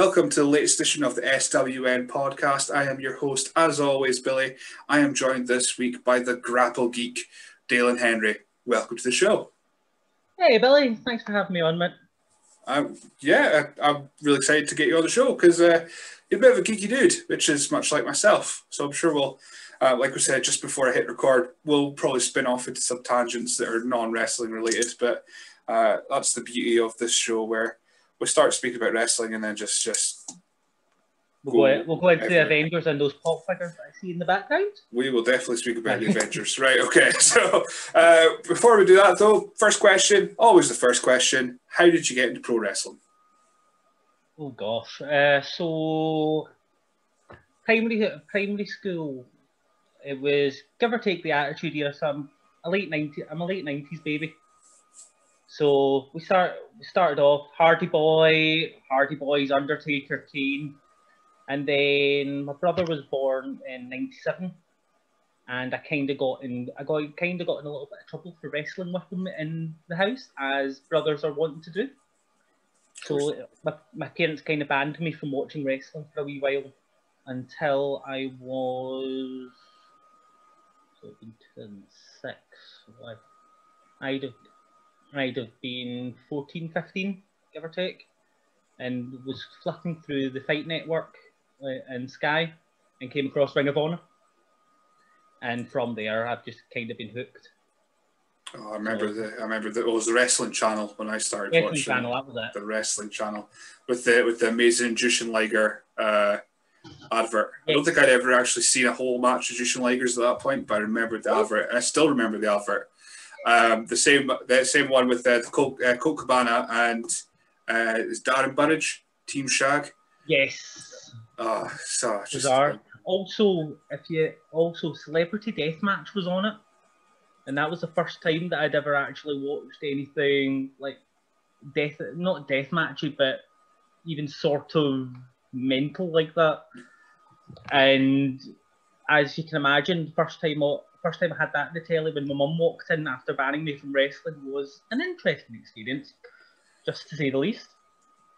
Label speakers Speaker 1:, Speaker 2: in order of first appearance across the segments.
Speaker 1: Welcome to the latest edition of the SWN podcast. I am your host, as always, Billy. I am joined this week by the grapple geek, Daihlan Hendry. Welcome to the show.
Speaker 2: Hey, Billy. Thanks for having me on, mate.
Speaker 1: Um, yeah, I, am really excited to get you on the show because uh, you're a bit of a geeky dude, which is much like myself. So I'm sure we'll, uh, like we said just before I hit record, we'll probably spin off into some tangents that are non wrestling related. But uh, that's the beauty of this show where we start speaking about wrestling and then just just
Speaker 2: We'll go, we'll go into the Avengers and those pop figures that I see in the background.
Speaker 1: We will definitely speak about the Avengers. Right, okay. So uh, before we do that, though, first question, always the first question How did you get into pro wrestling?
Speaker 2: Oh, gosh. Uh, so, primary primary school, it was give or take the attitude era. So I'm a late 90s, I'm a late 90s baby. So we start we started off Hardy Boy, Hardy Boys, Undertaker, Kane, and then my brother was born in '97, and I kind of got in I got kind of got in a little bit of trouble for wrestling with him in the house, as brothers are wanting to do. So my, my parents kind of banned me from watching wrestling for a wee while until I was so 2006. I'd have I'd have been 14, 15, give or take, and was flipping through the Fight Network uh, and Sky and came across Ring of Honor. And from there, I've just kind of been hooked.
Speaker 1: Oh, I remember the I remember the, it was the wrestling channel when I started
Speaker 2: wrestling
Speaker 1: watching
Speaker 2: channel, that was it.
Speaker 1: the wrestling channel with the with the amazing Jushin Liger uh, advert. I don't think I'd ever actually seen a whole match of Jushin Ligers at that point, but I remembered the advert, and I still remember the advert. Um, the same the same one with uh, the Colt, uh, Colt Cabana and uh, is Darren Burridge, Team Shag.
Speaker 2: Yes.
Speaker 1: Oh, so
Speaker 2: just, bizarre. Also, if you also Celebrity Deathmatch was on it, and that was the first time that I'd ever actually watched anything like death, not deathmatchy, but even sort of mental like that. And as you can imagine, the first time first time I had that in the telly when my mum walked in after banning me from wrestling was an interesting experience, just to say the least.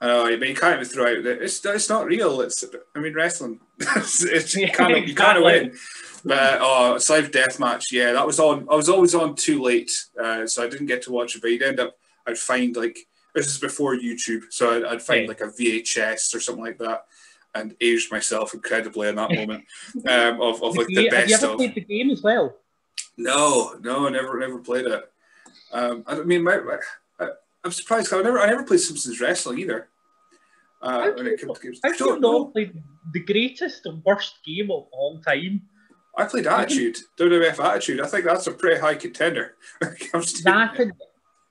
Speaker 1: I know, but you can't even throw out that it's it's not real. It's I mean wrestling. it's, it's, you can't exactly. you can't win. But oh, it's live death match. Yeah, that was on. I was always on too late, uh, so I didn't get to watch it. But you'd end up. I'd find like this is before YouTube, so I'd, I'd find like a VHS or something like that and aged myself incredibly in that moment um, of, of like the, the best.
Speaker 2: Have you ever
Speaker 1: of,
Speaker 2: played the game as well?
Speaker 1: No, no, I never, never played it. Um, I mean, my, my, I, am surprised. I never, I never played Simpsons Wrestling either.
Speaker 2: Uh, when it comes to games, I don't know. Played the greatest and worst game of all time.
Speaker 1: I played Attitude, WWF Attitude. I think that's a pretty high contender.
Speaker 2: that and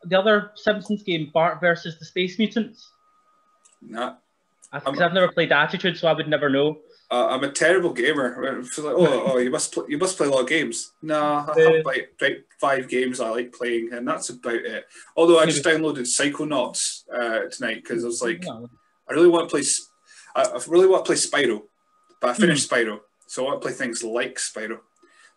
Speaker 2: the other Simpsons game, Bart versus the Space Mutants.
Speaker 1: Nah,
Speaker 2: because I've never played Attitude, so I would never know.
Speaker 1: Uh, I'm a terrible gamer. Like, oh, oh, you must play, you must play a lot of games. No, I have like, like five games I like playing, and that's about it. Although I just downloaded Psychonauts uh, tonight because I was like, I really want to play. I really want to play Spyro, but I finished mm. Spyro, so I want to play things like Spyro.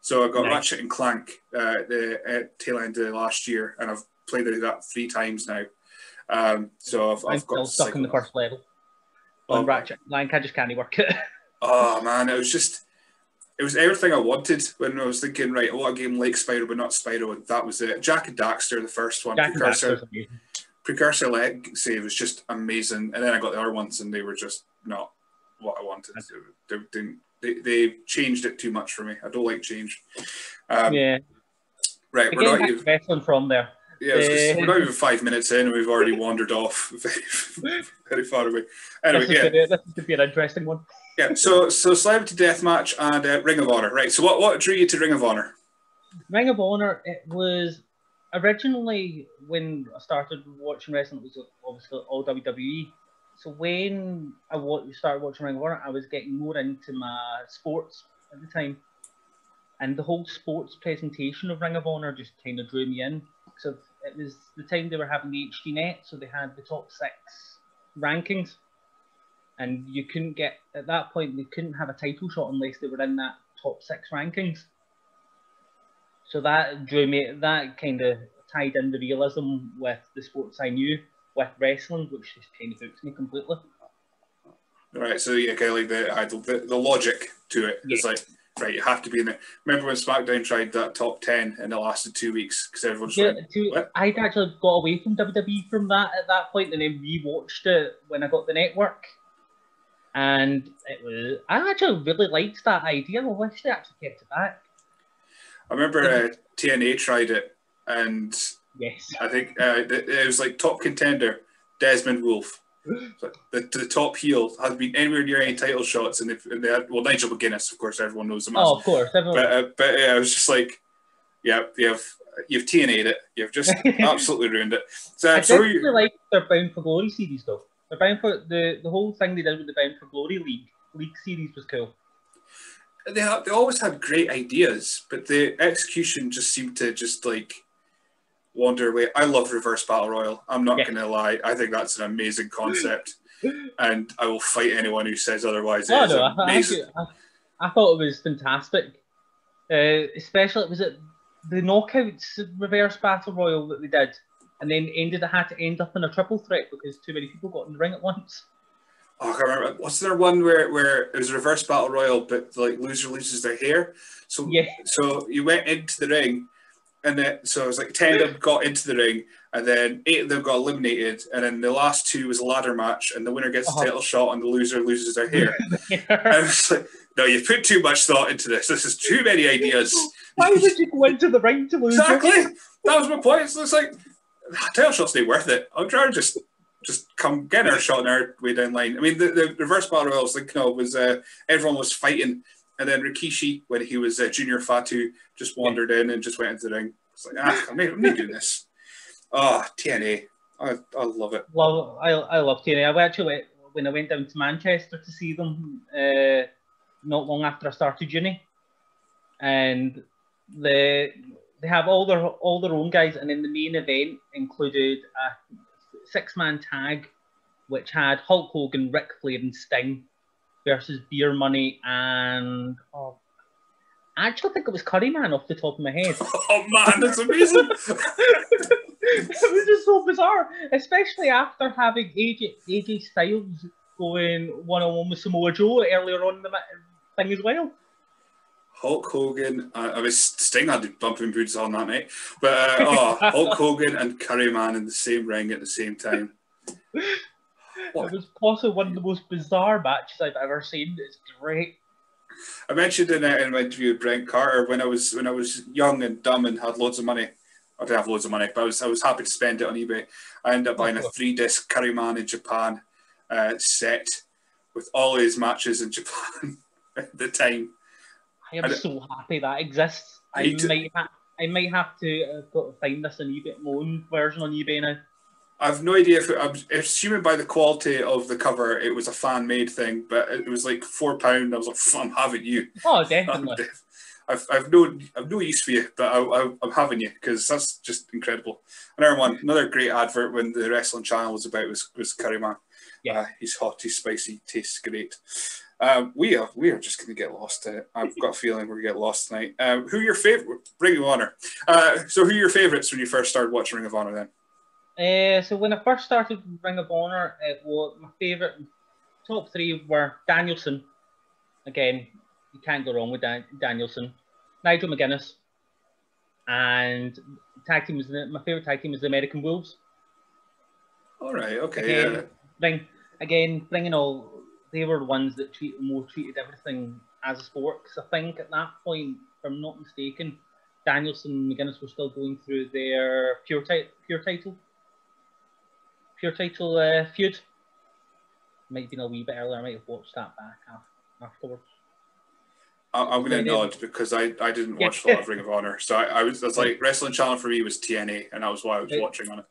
Speaker 1: So I got nice. Ratchet and Clank uh, the at tail end of last year, and I've played that three times now. Um, so I've, I've got
Speaker 2: stuck in the first level on oh. Ratchet. I just can't work it.
Speaker 1: oh man, it was just it was everything I wanted when I was thinking, right, I want a game like Spyro, but not Spyro, and that was it. Jak and Daxter, the first one,
Speaker 2: Jak precursor,
Speaker 1: precursor Legacy was just amazing, and then I got the other ones, and they were just not what I wanted. They, didn't. They, they changed it too much for me. I don't like change. Um,
Speaker 2: yeah.
Speaker 1: Right,
Speaker 2: Again, we're not even from there.
Speaker 1: Yeah, uh, we're not even five minutes in, and we've already wandered off very, very far away. Anyway,
Speaker 2: this
Speaker 1: yeah,
Speaker 2: be, this could be an interesting one.
Speaker 1: Yeah, so so Celebrity Deathmatch and uh, Ring of Honor, right? So what what drew you to Ring of Honor?
Speaker 2: Ring of Honor, it was originally when I started watching wrestling, it was obviously all WWE. So when I started watching Ring of Honor, I was getting more into my sports at the time, and the whole sports presentation of Ring of Honor just kind of drew me in. So it was the time they were having the HD net, so they had the top six rankings, and you couldn't get at that point they couldn't have a title shot unless they were in that top six rankings. So that drew me. That kind of tied in the realism with the sports I knew with wrestling, which just kind of hooked me completely.
Speaker 1: Right, so yeah, kind of like the, the the logic to it. It's like right, you have to be in there. Remember when SmackDown tried that top ten and it lasted two weeks because everyone's
Speaker 2: Yeah, to,
Speaker 1: what?
Speaker 2: I'd actually got away from WWE from that at that point, and then rewatched it when I got the network. And it was I actually really liked that idea. I wish they actually kept it back.
Speaker 1: I remember uh, TNA tried it, and
Speaker 2: Yes.
Speaker 1: I think uh, it it was like top contender Desmond Wolfe. The, the top heel had been anywhere near any title shots, and, and they had well Nigel McGuinness, of course, everyone knows him. as.
Speaker 2: Oh, of course. Everyone,
Speaker 1: But uh, but yeah, I was just like, yeah, you've you've TNA'd it. You've just absolutely ruined it. So,
Speaker 2: I
Speaker 1: so you,
Speaker 2: like their Bound for Glory series though. Their Bound for the the whole thing they did with the Bound for Glory league league series was cool.
Speaker 1: they have, they always had great ideas, but the execution just seemed to just like wander away. I love Reverse Battle Royal. I'm not
Speaker 2: Yeah.
Speaker 1: going to lie. I think that's an amazing concept, and I will fight anyone who says otherwise.
Speaker 2: Oh no, I, I. I, thought it was fantastic. Uh, especially was it the knockouts reverse battle royal that they did, and then ended it had to end up in a triple threat because too many people got in the ring at once.
Speaker 1: Oh, I can't remember. What's there one where, where it was reverse battle royal, but like loser loses their hair? So
Speaker 2: Yeah.
Speaker 1: so you went into the ring, and then so it was like ten of them got into the ring, and then eight of them got eliminated, and then the last two was a ladder match, and the winner gets
Speaker 2: Uh-huh.
Speaker 1: a title shot, and the loser loses their hair. I was like, no, you put too much thought into this. This is too many ideas.
Speaker 2: Why would you go into the ring to lose?
Speaker 1: exactly. That was my point. So it's like title shots ain't worth it. I'd rather just just come get our shot in our way down line. I mean, the, the reverse battle royal I was thinking of was uh, everyone was fighting, and then Rikishi, when he was uh, Junior Fatu, just wandered in and just went into the ring. It's like, ah, I'm not, I'm not doing this. Oh, TNA. I, I love it.
Speaker 2: Love, I, I love TNA. I actually went, when I went down to Manchester to see them uh, not long after I started uni, and the they have all their all their own guys, and in the main event included a six man tag, which had Hulk Hogan, Ric Flair, and Sting versus Beer Money and oh, I actually think it was Curry Man off the top of my head.
Speaker 1: Oh man, that's amazing.
Speaker 2: it was just so bizarre, especially after having AJ, AJ Styles going one on one with Samoa Joe earlier on in the thing as well.
Speaker 1: Hulk Hogan. Uh, I was Sting had bumping boots on that night, but uh, oh, Hulk Hogan and Curry Man in the same ring at the same time. What?
Speaker 2: It was possibly one of the most bizarre matches I've ever seen. It's great.
Speaker 1: I mentioned in, a, in my interview with Brent Carter when I was when I was young and dumb and had loads of money. I didn't have loads of money, but I was I was happy to spend it on eBay. I ended up buying a three disc Curry Man in Japan uh, set with all his matches in Japan at the time.
Speaker 2: I am
Speaker 1: I d-
Speaker 2: so happy that exists. I might ha- I might have to uh, find this on eBay, my own version on eBay now.
Speaker 1: I've no idea if it, I'm assuming by the quality of the cover, it was a fan made thing, but it was like four pound. I was like, "Pff, I'm having you.
Speaker 2: Oh, definitely.
Speaker 1: I've, I've no I've no use for you, but I, I, I'm having you because that's just incredible. Another one, another great advert when the wrestling channel was about was was Curry Man.
Speaker 2: Yeah.
Speaker 1: Uh, he's hot, he's spicy, tastes great. Um, we are we are just going to get lost. Uh, I've got a feeling we're going to get lost tonight. Um, who are your favorite? Ring of Honor. Uh, so who are your favorites when you first started watching Ring of Honor? Then
Speaker 2: Uh, so when I first started Ring of Honor, it was my favorite top three were Danielson. Again, you can't go wrong with Dan- Danielson. Nigel McGuinness, and tag team was the, my favorite tag team was the American Wolves.
Speaker 1: all right, okay,
Speaker 2: Again,
Speaker 1: yeah.
Speaker 2: bring again bringing all they were the ones that treat more treated everything as a sport. Because I think at that point, if I'm not mistaken, Danielson and McGuinness were still going through their pure title, pure title, pure title uh, feud. Might have been a wee bit earlier. I might have watched that back afterwards.
Speaker 1: I- I'm going to nod because I, I didn't
Speaker 2: Yeah.
Speaker 1: watch a lot of Ring of Honor, so I, I was, I was like wrestling channel for me was TNA, and that was why I was
Speaker 2: Right.
Speaker 1: watching on it.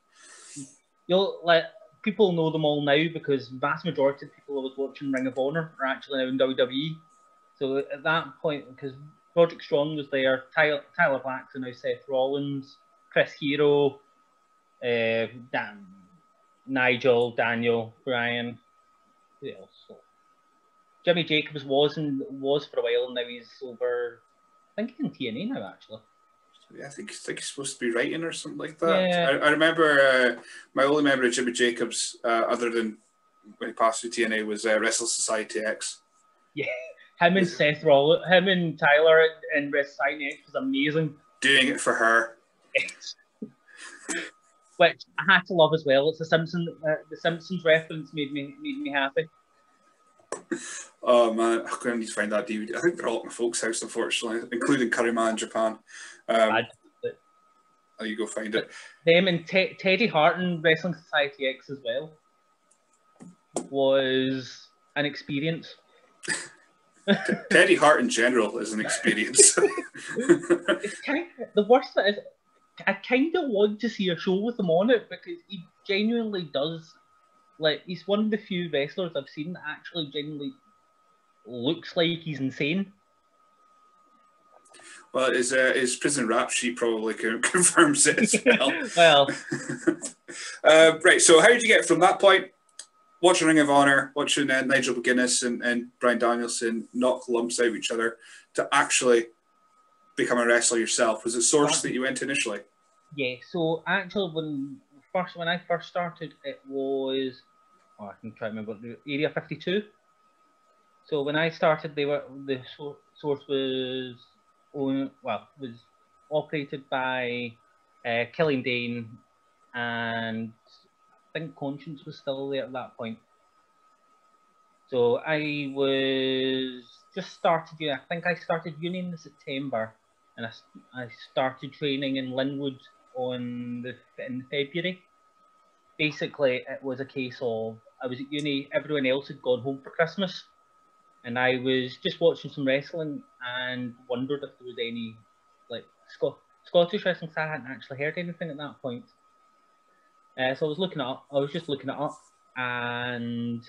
Speaker 2: You'll let people know them all now because vast majority of people who was watching Ring of Honor are actually now in WWE. So at that point, because Roderick Strong was there, Tyler, Tyler Black's and now Seth Rollins, Chris Hero, uh, Dan, Nigel, Daniel, Brian, who else? Jimmy Jacobs was and was for a while, and now he's over. I think he's in TNA now, actually.
Speaker 1: Yeah, I think, I think he's supposed to be writing or something like that.
Speaker 2: Yeah.
Speaker 1: I, I remember uh, my only memory of Jimmy Jacobs, uh, other than when he passed through TNA was uh, Wrestle Society X.
Speaker 2: Yeah, him and Seth Rollins, him and Tyler in Wrestle Society X was amazing.
Speaker 1: Doing it for her.
Speaker 2: Which I had to love as well. It's the Simpsons. Uh, the Simpsons reference made me made me happy.
Speaker 1: Oh man, I'm going to need to find that DVD. I think they're all at my folks' house, unfortunately, including Curry Man in Japan. Um, oh, you go find it.
Speaker 2: Them and Te- Teddy Hart and Wrestling Society X as well was an experience.
Speaker 1: Teddy Hart in general is an experience.
Speaker 2: it's kind of, the worst that is, I kind of want to see a show with him on it because he genuinely does. Like he's one of the few wrestlers I've seen that actually genuinely looks like he's insane.
Speaker 1: Well, his uh, his prison rap sheet probably confirms it as well.
Speaker 2: well,
Speaker 1: uh, right. So, how did you get from that point watching Ring of Honor, watching uh, Nigel McGuinness and, and Bryan Danielson knock lumps out of each other to actually become a wrestler yourself? Was it Source that you went to initially?
Speaker 2: Yeah. So actually, when first when I first started, it was oh, I can try to remember the Area Fifty Two. So when I started, they were the source was owned, well was operated by uh, Killian Dain and I think Conscience was still there at that point. So I was just started. I think I started uni in September, and I, I started training in Linwood on the in February. Basically, it was a case of I was at uni. Everyone else had gone home for Christmas, and I was just watching some wrestling and wondered if there was any like Scot- Scottish wrestling. So I hadn't actually heard anything at that point. Uh, so I was looking up. I was just looking it up, and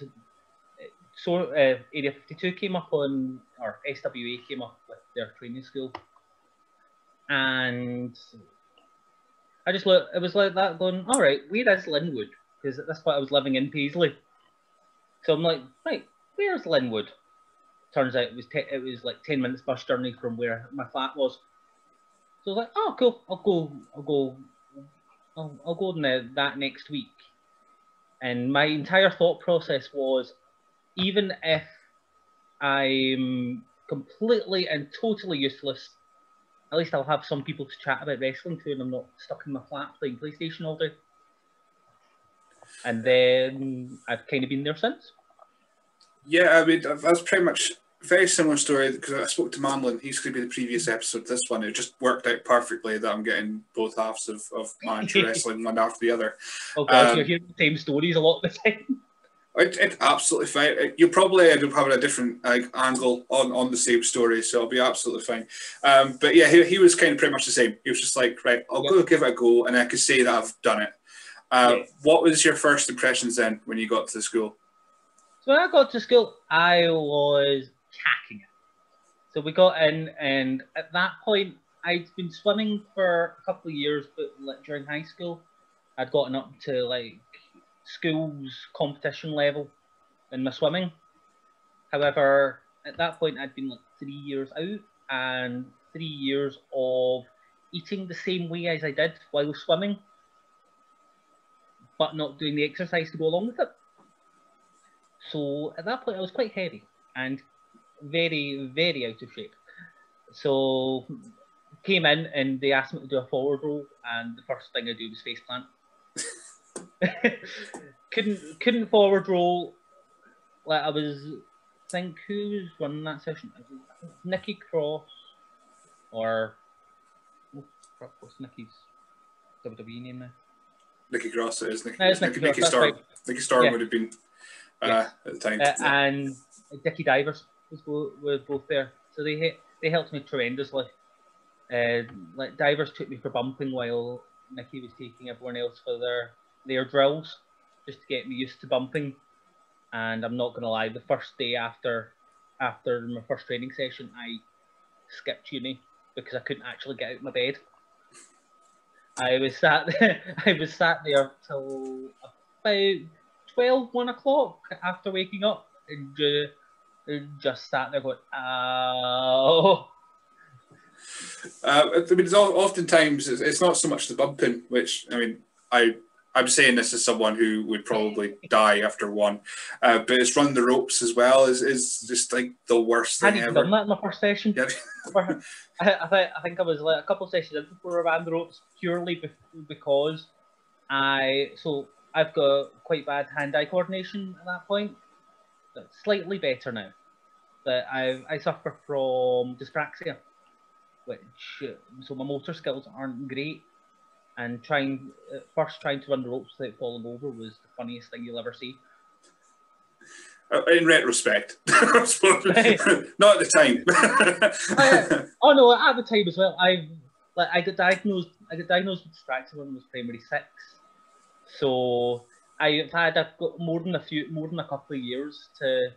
Speaker 2: so uh, Area 52 came up on, or SWA came up with their training school, and I just looked. It was like that, going, all right, where is Linwood? Because at this point I was living in Paisley, so I'm like, right, where's Linwood? Turns out it was te- it was like ten minutes bus journey from where my flat was. So I was like, oh, cool. I'll go. I'll go I'll, I'll go on that next week. And my entire thought process was even if I'm completely and totally useless, at least I'll have some people to chat about wrestling to and I'm not stuck in my flat playing PlayStation all day. And then I've kind of been there since.
Speaker 1: Yeah, I mean, that's pretty much very similar story because I spoke to Manlin. He's going to be the previous episode. This one, it just worked out perfectly that I'm getting both halves of, of manager wrestling one after the other.
Speaker 2: Oh God, um, you're hearing the same stories a lot of the time.
Speaker 1: It, it absolutely fine. You probably end up having a different like, angle on, on the same story, so it'll be absolutely fine. Um, but yeah, he, he was kind of pretty much the same. He was just like, right, I'll go give it a go, and I could say that I've done it. Uh. What was your first impressions then when you got to the school?
Speaker 2: So when I got to school, I was cacking it. So we got in, and at that point, I'd been swimming for a couple of years, but like, during high school, I'd gotten up to like school's competition level in my swimming. However, at that point, I'd been like three years out and three years of eating the same way as I did while swimming, but not doing the exercise to go along with it. So at that point, I was quite heavy and very, very out of shape. So came in and they asked me to do a forward roll, and the first thing I do was face plant. couldn't couldn't forward roll. Like I was, I think who's running that session? Nikki Cross, or what's Nikki's WWE name now?
Speaker 1: Nikki Cross it is Nikki, no, it's Nikki, Nikki, Nikki Storm. Right. Nikki Storm yeah. would have been uh, yeah. at the time.
Speaker 2: Uh, and Dickie Divers was both, were both there, so they they helped me tremendously. Uh, like divers took me for bumping while Nikki was taking everyone else for their their drills, just to get me used to bumping. And I'm not gonna lie, the first day after after my first training session, I skipped uni because I couldn't actually get out of my bed. I was sat there, I was sat there till about 12, 1 o'clock after waking up and uh, just sat there going, oh.
Speaker 1: Uh, I mean, it's all, oftentimes it's, it's, not so much the bumping, which I mean, I I'm saying this as someone who would probably die after one, uh, but it's run the ropes as well is is just like the worst thing ever.
Speaker 2: done that in the first session.
Speaker 1: Yeah.
Speaker 2: I, I, think, I think I was like a couple of sessions in before I ran the ropes purely be- because I so I've got quite bad hand-eye coordination at that point. But slightly better now. But I I suffer from dyspraxia, which so my motor skills aren't great. And trying at first trying to run the ropes without falling over was the funniest thing you'll ever see.
Speaker 1: Uh, In retrospect, not at the time.
Speaker 2: I- Oh no, at the time as well. I like I got diagnosed. I got diagnosed with dyspraxia when I was primary six. So I've had I've got more than a few, more than a couple of years to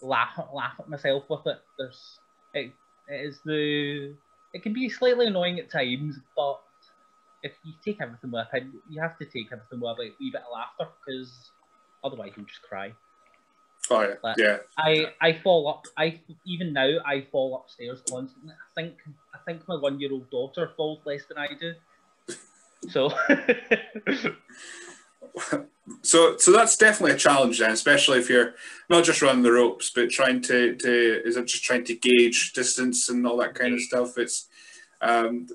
Speaker 2: laugh laugh at myself with it. There's it, it is the it can be slightly annoying at times, but if you take everything with a you have to take everything with a wee wee bit of laughter because otherwise you'll just cry.
Speaker 1: oh yeah,
Speaker 2: But-
Speaker 1: yeah.
Speaker 2: I I fall up. I even now I fall upstairs constantly. I think I think my one year old daughter falls less than I do. So
Speaker 1: So, so that's definitely a challenge then, especially if you're not just running the ropes, but trying to, to is it just trying to gauge distance and all that kind of stuff. It's um,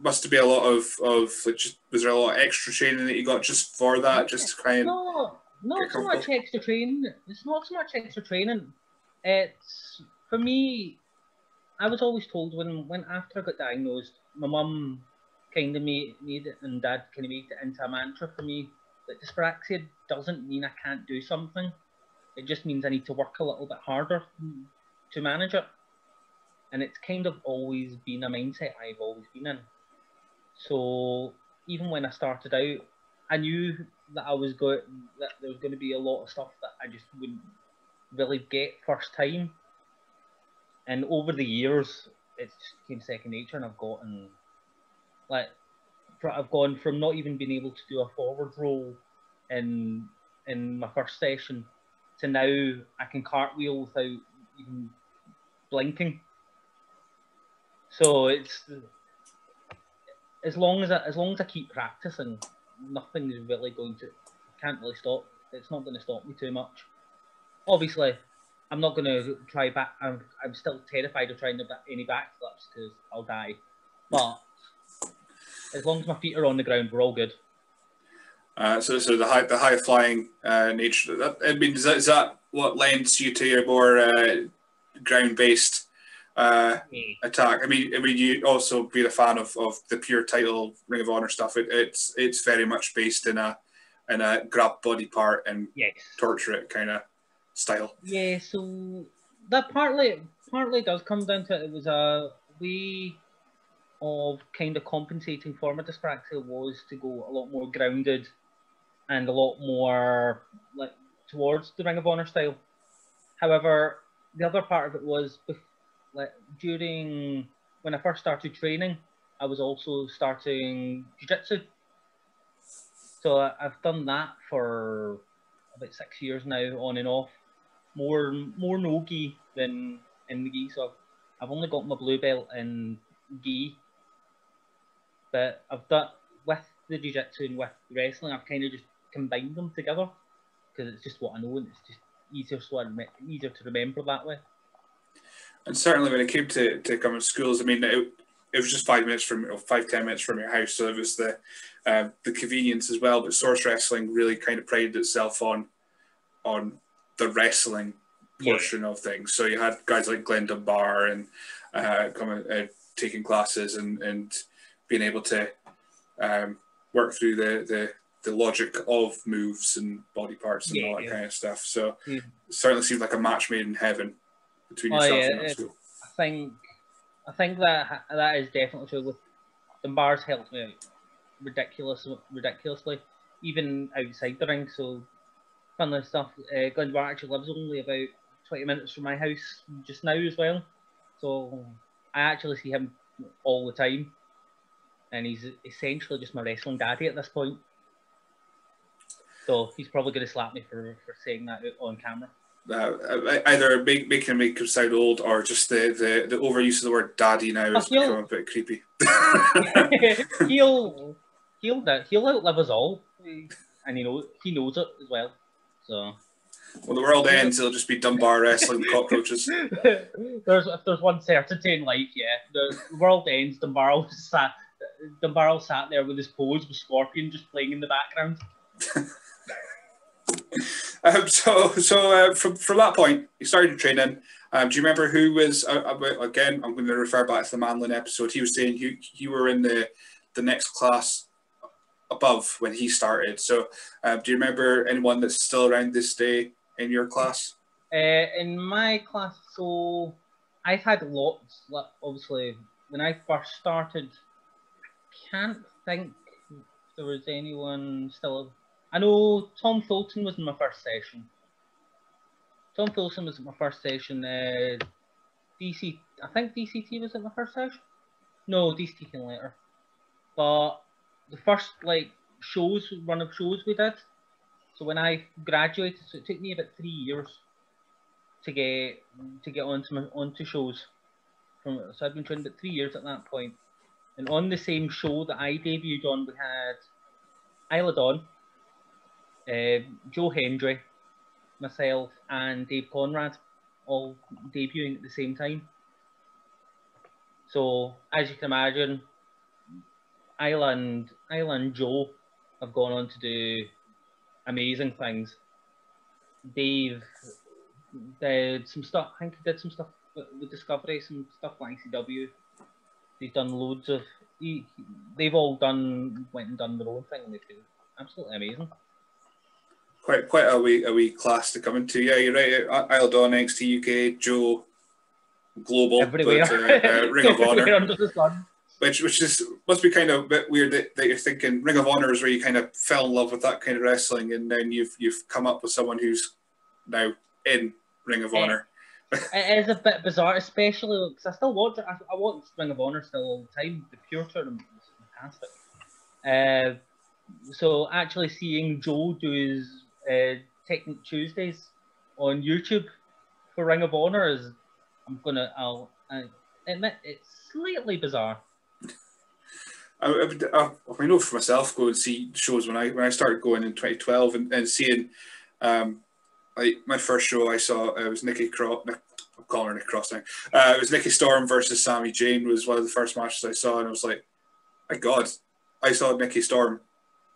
Speaker 1: must be a lot of of like just, was there a lot of extra training that you got just for that, just to and
Speaker 2: no, not so much extra training. It's not so much extra training. It's for me. I was always told when when after I got diagnosed, my mum kind of made, made it and dad kind of made it into a mantra for me that dyspraxia doesn't mean I can't do something. It just means I need to work a little bit harder to manage it. And it's kind of always been a mindset I've always been in. So even when I started out, I knew that I was going that there was going to be a lot of stuff that I just wouldn't really get first time. And over the years, it's just became second nature, and I've gotten like I've gone from not even being able to do a forward roll in in my first session to now I can cartwheel without even blinking. So it's as long as I, as long as I keep practicing, nothing is really going to can't really stop. It's not going to stop me too much. Obviously, I'm not going to try back. I'm, I'm still terrified of trying the ba- any backflips because I'll die. But as long as my feet are on the ground, we're all good.
Speaker 1: Uh, so, so the high, the high flying uh, nature. I mean, is that, is that what lends you to your more uh, ground based uh, attack? I mean, I mean, you also being a fan of, of the pure title Ring of Honor stuff. It, it's it's very much based in a in a grab body part and
Speaker 2: Yes.
Speaker 1: torture it kind of style.
Speaker 2: Yeah, so that partly partly does come down to it it was a way of kind of compensating for my dyspraxia was to go a lot more grounded and a lot more like towards the Ring of Honor style. However, the other part of it was bef- like during when I first started training, I was also starting jiu-jitsu. So I've done that for about six years now, on and off. More more no gi than in the gi. So I've, I've only got my blue belt in gi, but I've done with the jiu-jitsu and with wrestling. I've kind of just combined them together because it's just what I know and it's just easier so I easier to remember that way.
Speaker 1: And certainly when it came to, to coming to schools, I mean, it, it was just five minutes from, or five, ten minutes from your house. So it was the, um, the convenience as well. But source wrestling really kind of prided itself on, on the wrestling
Speaker 2: Yeah.
Speaker 1: portion of things. So you had guys like Glenn Dunbar and uh, coming, uh, taking classes and, and being able to um, work through the, the, the logic of moves and body parts and
Speaker 2: Yeah,
Speaker 1: all that
Speaker 2: yeah.
Speaker 1: kind of stuff. So
Speaker 2: Yeah.
Speaker 1: it certainly seemed like a match made in heaven between
Speaker 2: Oh,
Speaker 1: yourself
Speaker 2: yeah,
Speaker 1: and that
Speaker 2: it-
Speaker 1: school.
Speaker 2: I think I think that that is definitely true. With Dunbar's helped me out ridiculous, ridiculously, even outside the ring. So, funnily stuff. Uh, Glenn Dunbar actually lives only about twenty minutes from my house just now as well. So I actually see him all the time, and he's essentially just my wrestling daddy at this point. So he's probably going to slap me for, for saying that on camera.
Speaker 1: Uh, either make, making him make him sound old or just the, the, the overuse of the word daddy now has
Speaker 2: I feel-
Speaker 1: a bit creepy.
Speaker 2: he'll he'll he'll outlive us all. and you know he knows it as well. So.
Speaker 1: When the world ends, it'll just be Dunbar wrestling cockroaches.
Speaker 2: there's if there's one certainty in life, yeah. The world ends. Dunbar sat, Dunbar sat there with his pose with Scorpion just playing in the background.
Speaker 1: um, so, so uh, from from that point, you started training. Um, do you remember who was? Uh, uh again, I'm going to refer back to the Manlin episode. He was saying you you were in the the next class above when he started. So, uh, do you remember anyone that's still around this day in your class?
Speaker 2: Uh, in my class, so I've had lots. Obviously, when I first started, can't think there was anyone still. I know Tom Fulton was in my first session. Tom Fulton was in my first session. Uh, DC, I think DCT was in my first session. No, DCT came later. But the first like shows, run of shows we did. So when I graduated, so it took me about three years to get to get onto my onto shows. From so I've been training about three years at that point. And on the same show that I debuted on, we had Isla Dawn, uh, Joe Hendry, myself, and Dave Conrad all debuting at the same time. So as you can imagine, Island Island Joe have gone on to do amazing things. Dave did some stuff. I think he did some stuff with Discovery, some stuff like ICW. They've done loads of. He, they've all done went and done their own thing, and they do absolutely amazing.
Speaker 1: Quite quite a wee a wee class to come into. Yeah, you're right. Isla Dawn, NXT UK, Joe, Global,
Speaker 2: Everywhere.
Speaker 1: But, uh, uh, Ring of Honor which which is must be kind of a bit weird that, that you're thinking Ring of Honor is where you kind of fell in love with that kind of wrestling, and then you've you've come up with someone who's now in Ring of Honor.
Speaker 2: it is a bit bizarre, especially because I still watch it. I, I watch Ring of Honor still all the time. The pure tournament is fantastic. Uh, so actually seeing Joe do his uh, Technic Tuesdays on YouTube for Ring of Honor is I'm gonna I'll I admit it's slightly bizarre.
Speaker 1: I, I, I know for myself, go and see shows when I when I started going in 2012 and, and seeing, um, like my first show I saw uh, it was Nikki Cross. I'm calling her Nikki Cross now. Uh, it was Nikki Storm versus Sami Zayn was one of the first matches I saw, and I was like, my God, I saw Nikki Storm.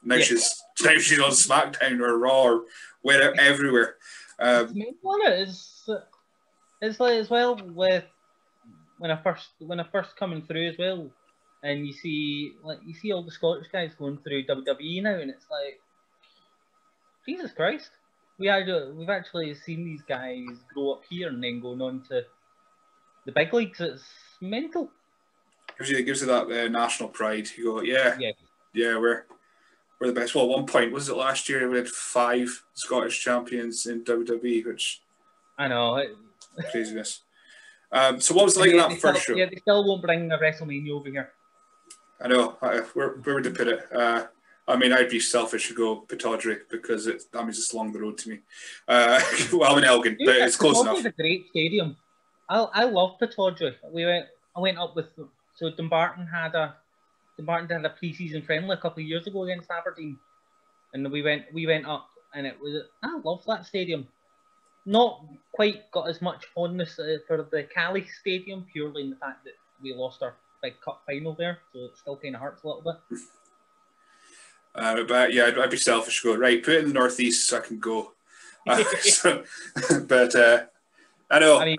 Speaker 1: Now she's now she's on SmackDown or Raw or wherever everywhere. Um,
Speaker 2: it's, it's like as well with when I first when I first coming through as well and you see like you see all the Scottish guys going through WWE now, and it's like, Jesus Christ, we had we've actually seen these guys grow up here and then going on to the big leagues. It's mental.
Speaker 1: Gives you gives you that uh, national pride. You go, yeah, yeah, yeah, we're we're the best. Well, one point was it last year we had five Scottish champions in WWE, which
Speaker 2: I know
Speaker 1: craziness. Um, so what was it like yeah, that first
Speaker 2: still,
Speaker 1: show?
Speaker 2: Yeah, they still won't bring a WrestleMania over here.
Speaker 1: I know. I, where, where would they put it? Uh, I mean, I'd be selfish to go Pittodrie because it, that means it's along the road to me. Uh, well, I'm in Elgin, but it's close enough. It's
Speaker 2: a great stadium. I, I love Pittodrie. We went. I went up with so Dumbarton had a Dumbarton had a pre-season friendly a couple of years ago against Aberdeen, and we went we went up and it was I love that stadium. Not quite got as much fondness uh, for the Cali Stadium purely in the fact that we lost our big cup final there, so it still kind of hurts a little bit.
Speaker 1: Uh, but yeah, I'd, I'd, be selfish. Go right, put it in the northeast so I can go. Uh, so, but uh, I know. I mean,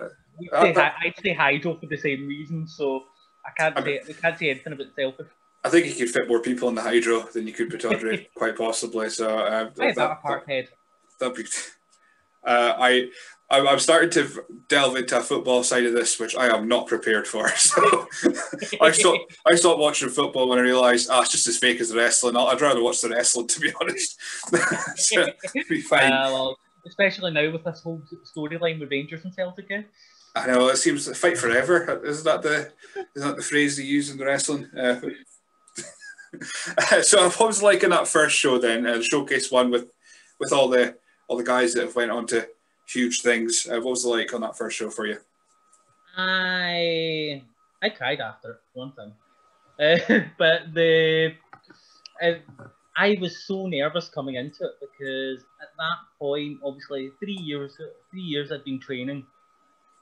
Speaker 2: uh, say, I'd say hydro for the same reason, so I can't I say we can't say anything about selfish.
Speaker 1: I think you could fit more people in the hydro than you could Pittodrie, quite possibly. So uh,
Speaker 2: that, that, that,
Speaker 1: that'd be. Uh, I I'm starting to delve into a football side of this, which I am not prepared for. So I stopped, I stopped watching football when I realised, ah, it's just as fake as the wrestling. I'd rather watch the wrestling, to be honest. so, be fine.
Speaker 2: Uh, well, especially now with this whole storyline with Rangers and Celtic. Eh?
Speaker 1: I know it seems to fight forever. Is that the is that the phrase they use in the wrestling? Uh, so I was like liking that first show then, uh, showcase one with with all the all the guys that have went on to huge things. Uh, what was it like on that first show for you?
Speaker 2: I I cried after one time, uh, but the uh, I was so nervous coming into it because at that point, obviously, three years, three years I'd been training.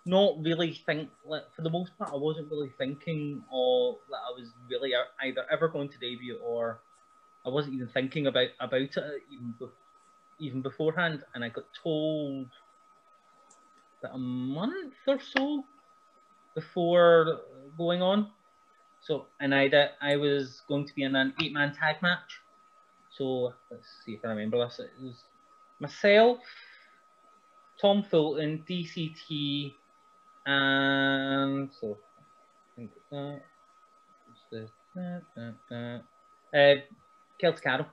Speaker 2: Not really think like for the most part, I wasn't really thinking or that I was really either ever going to debut or I wasn't even thinking about about it even even beforehand. And I got told that a month or so before going on. So and I that I was going to be in an eight man tag match so let's see if I remember this. It was myself, Tom Fulton, DCT, and so I. The, uh, uh, Celtic Carol.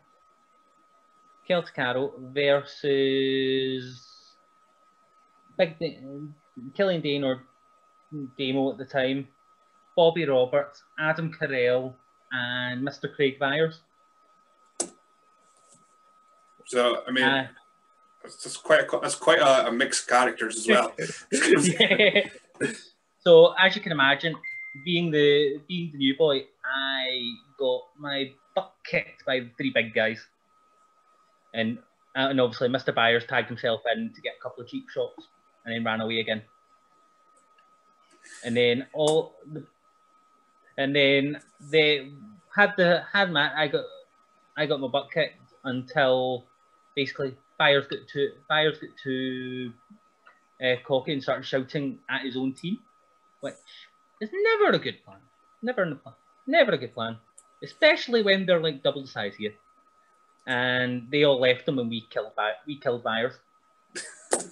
Speaker 2: Celtic Carol versus Big Killian Dain or Damo at the time, Bobby Roberts, Adam Carell, and Mr. Craig Byers.
Speaker 1: So I mean, uh, that's quite a, that's quite a, a mix of characters as well.
Speaker 2: yeah. So as you can imagine, being the being the new boy, I got my butt kicked by three big guys, and uh, and obviously Mr. Byers tagged himself in to get a couple of cheap shots, and then ran away again. And then all the, and then they had the had Matt. I got I got my butt kicked until basically Byers got to Byers got to uh, cocky and started shouting at his own team, which is never a good plan. Never, in the plan. never a good plan, especially when they're like double the size here. And they all left him, and we killed By- we killed Byers.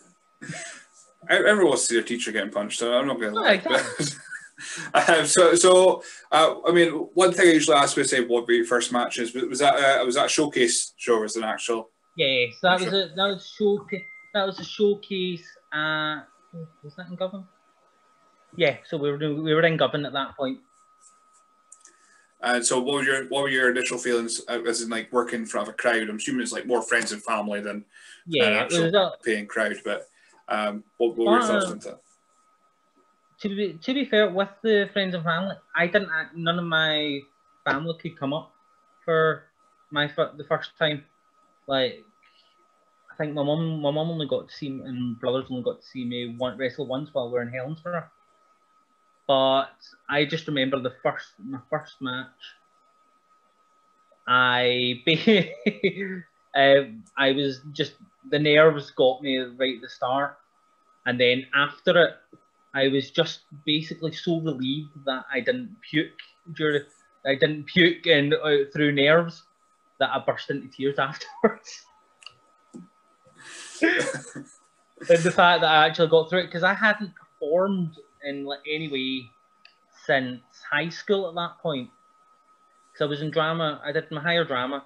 Speaker 1: Everyone wants to see their teacher getting punched, so I'm not going to lie. Exactly. Um, so, so uh, I mean, one thing I usually ask when I say what were your first matches was that uh, was that a showcase show was it an actual
Speaker 2: yeah, so that was a that was showcase. That was a showcase. Uh, was that in Govan? Yeah, so we were doing, we were in Govan at that point.
Speaker 1: And so, what were your what were your initial feelings uh, as in like working in front of a crowd? I'm assuming it's like more friends and family than
Speaker 2: yeah, an actual
Speaker 1: a, paying crowd. But um, what, what were your thoughts on that?
Speaker 2: To be to be fair, with the friends and family, I didn't. None of my family could come up for my the first time. Like think my mum, my mum only got to see me, and brothers only got to see me one, wrestle once while we were in Helensburgh. But I just remember the first, my first match. I, uh, I was just the nerves got me right at the start, and then after it, I was just basically so relieved that I didn't puke during, I didn't puke and uh, through nerves that I burst into tears afterwards and the fact that I actually got through it because I hadn't performed in like, any way since high school at that point. Because I was in drama, I did my higher drama,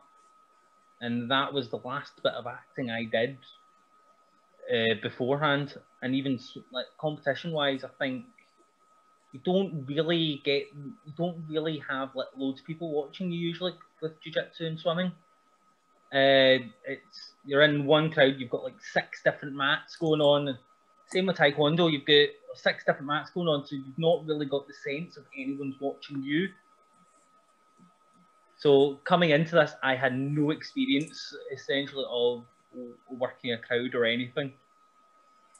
Speaker 2: and that was the last bit of acting I did uh, beforehand. And even like competition wise, I think you don't really get, you don't really have like loads of people watching you usually with jiu-jitsu and swimming. Uh, it's you're in one crowd, you've got like six different mats going on. Same with Taekwondo, you've got six different mats going on, so you've not really got the sense of anyone's watching you. So coming into this, I had no experience essentially of working a crowd or anything,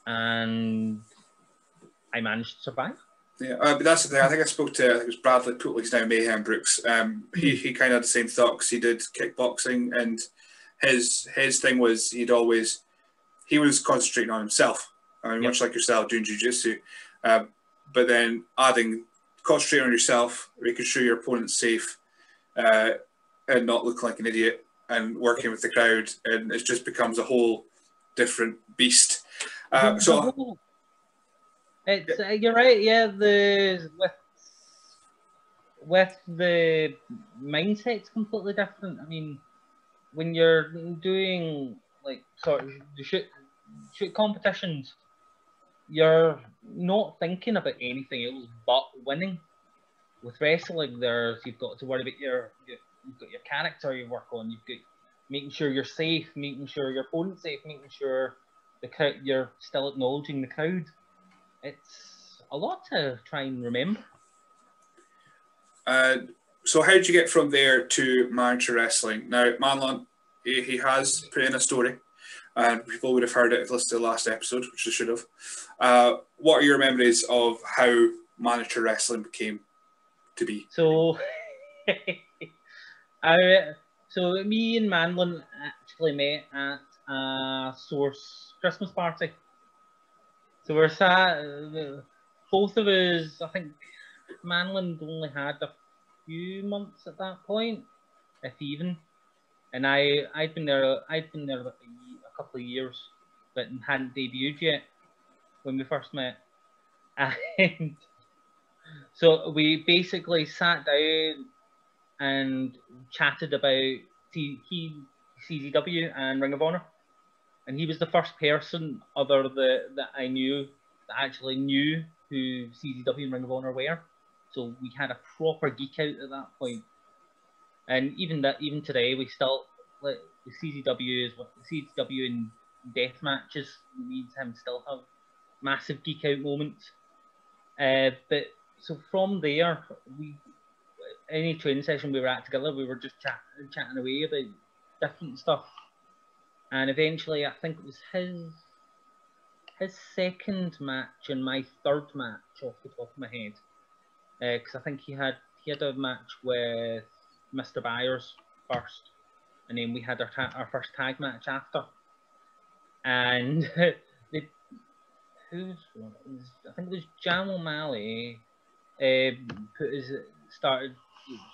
Speaker 2: and I managed to survive.
Speaker 1: Yeah, uh, but that's the thing. I think I spoke to I think it was Bradley Putley's now Mayhem Brooks. Um, he he kind of had the same thoughts. He did kickboxing and his his thing was he'd always he was concentrating on himself. I mean, yep. much like yourself doing jujitsu, uh, but then adding concentrating on yourself, making sure your opponent's safe, uh, and not looking like an idiot, and working with the crowd, and it just becomes a whole different beast. Uh, so.
Speaker 2: It's, uh, you're right, yeah. The with with the mindset's completely different. I mean, when you're doing like sort of shoot shoot competitions, you're not thinking about anything else but winning. With wrestling, there's you've got to worry about your, your you've got your character you work on. You've got making sure you're safe, making sure your opponent's safe, making sure the crowd you're still acknowledging the crowd. It's a lot to try and remember.
Speaker 1: Uh, so how did you get from there to Manateur Wrestling? Now, Manlon, he, he has put in a story, and people would have heard it if listened to the last episode, which they should have. Uh, what are your memories of how Manateur Wrestling became to be?
Speaker 2: So, I, so me and Manlon actually met at a Source Christmas party. So we're sat, both of us, I think Manlon only had a few months at that point, if even. And I, I'd been there, I'd been there a, a couple of years, but hadn't debuted yet when we first met. And so we basically sat down and chatted about T- he, CZW and Ring of Honor. And he was the first person other the, that I knew that actually knew who CZW and Ring of Honor were. So we had a proper geek out at that point. And even that, even today, we still like the CZW is what the CZW in death matches. Me and him still have massive geek out moments. Uh, but so from there, we any training session we were at together, we were just chat, chatting away about different stuff. And eventually, I think it was his his second match and my third match off the top of my head, because uh, I think he had he had a match with Mr. Byers first, and then we had our ta- our first tag match after. And the who's I think it was Jam O'Malley uh, put his started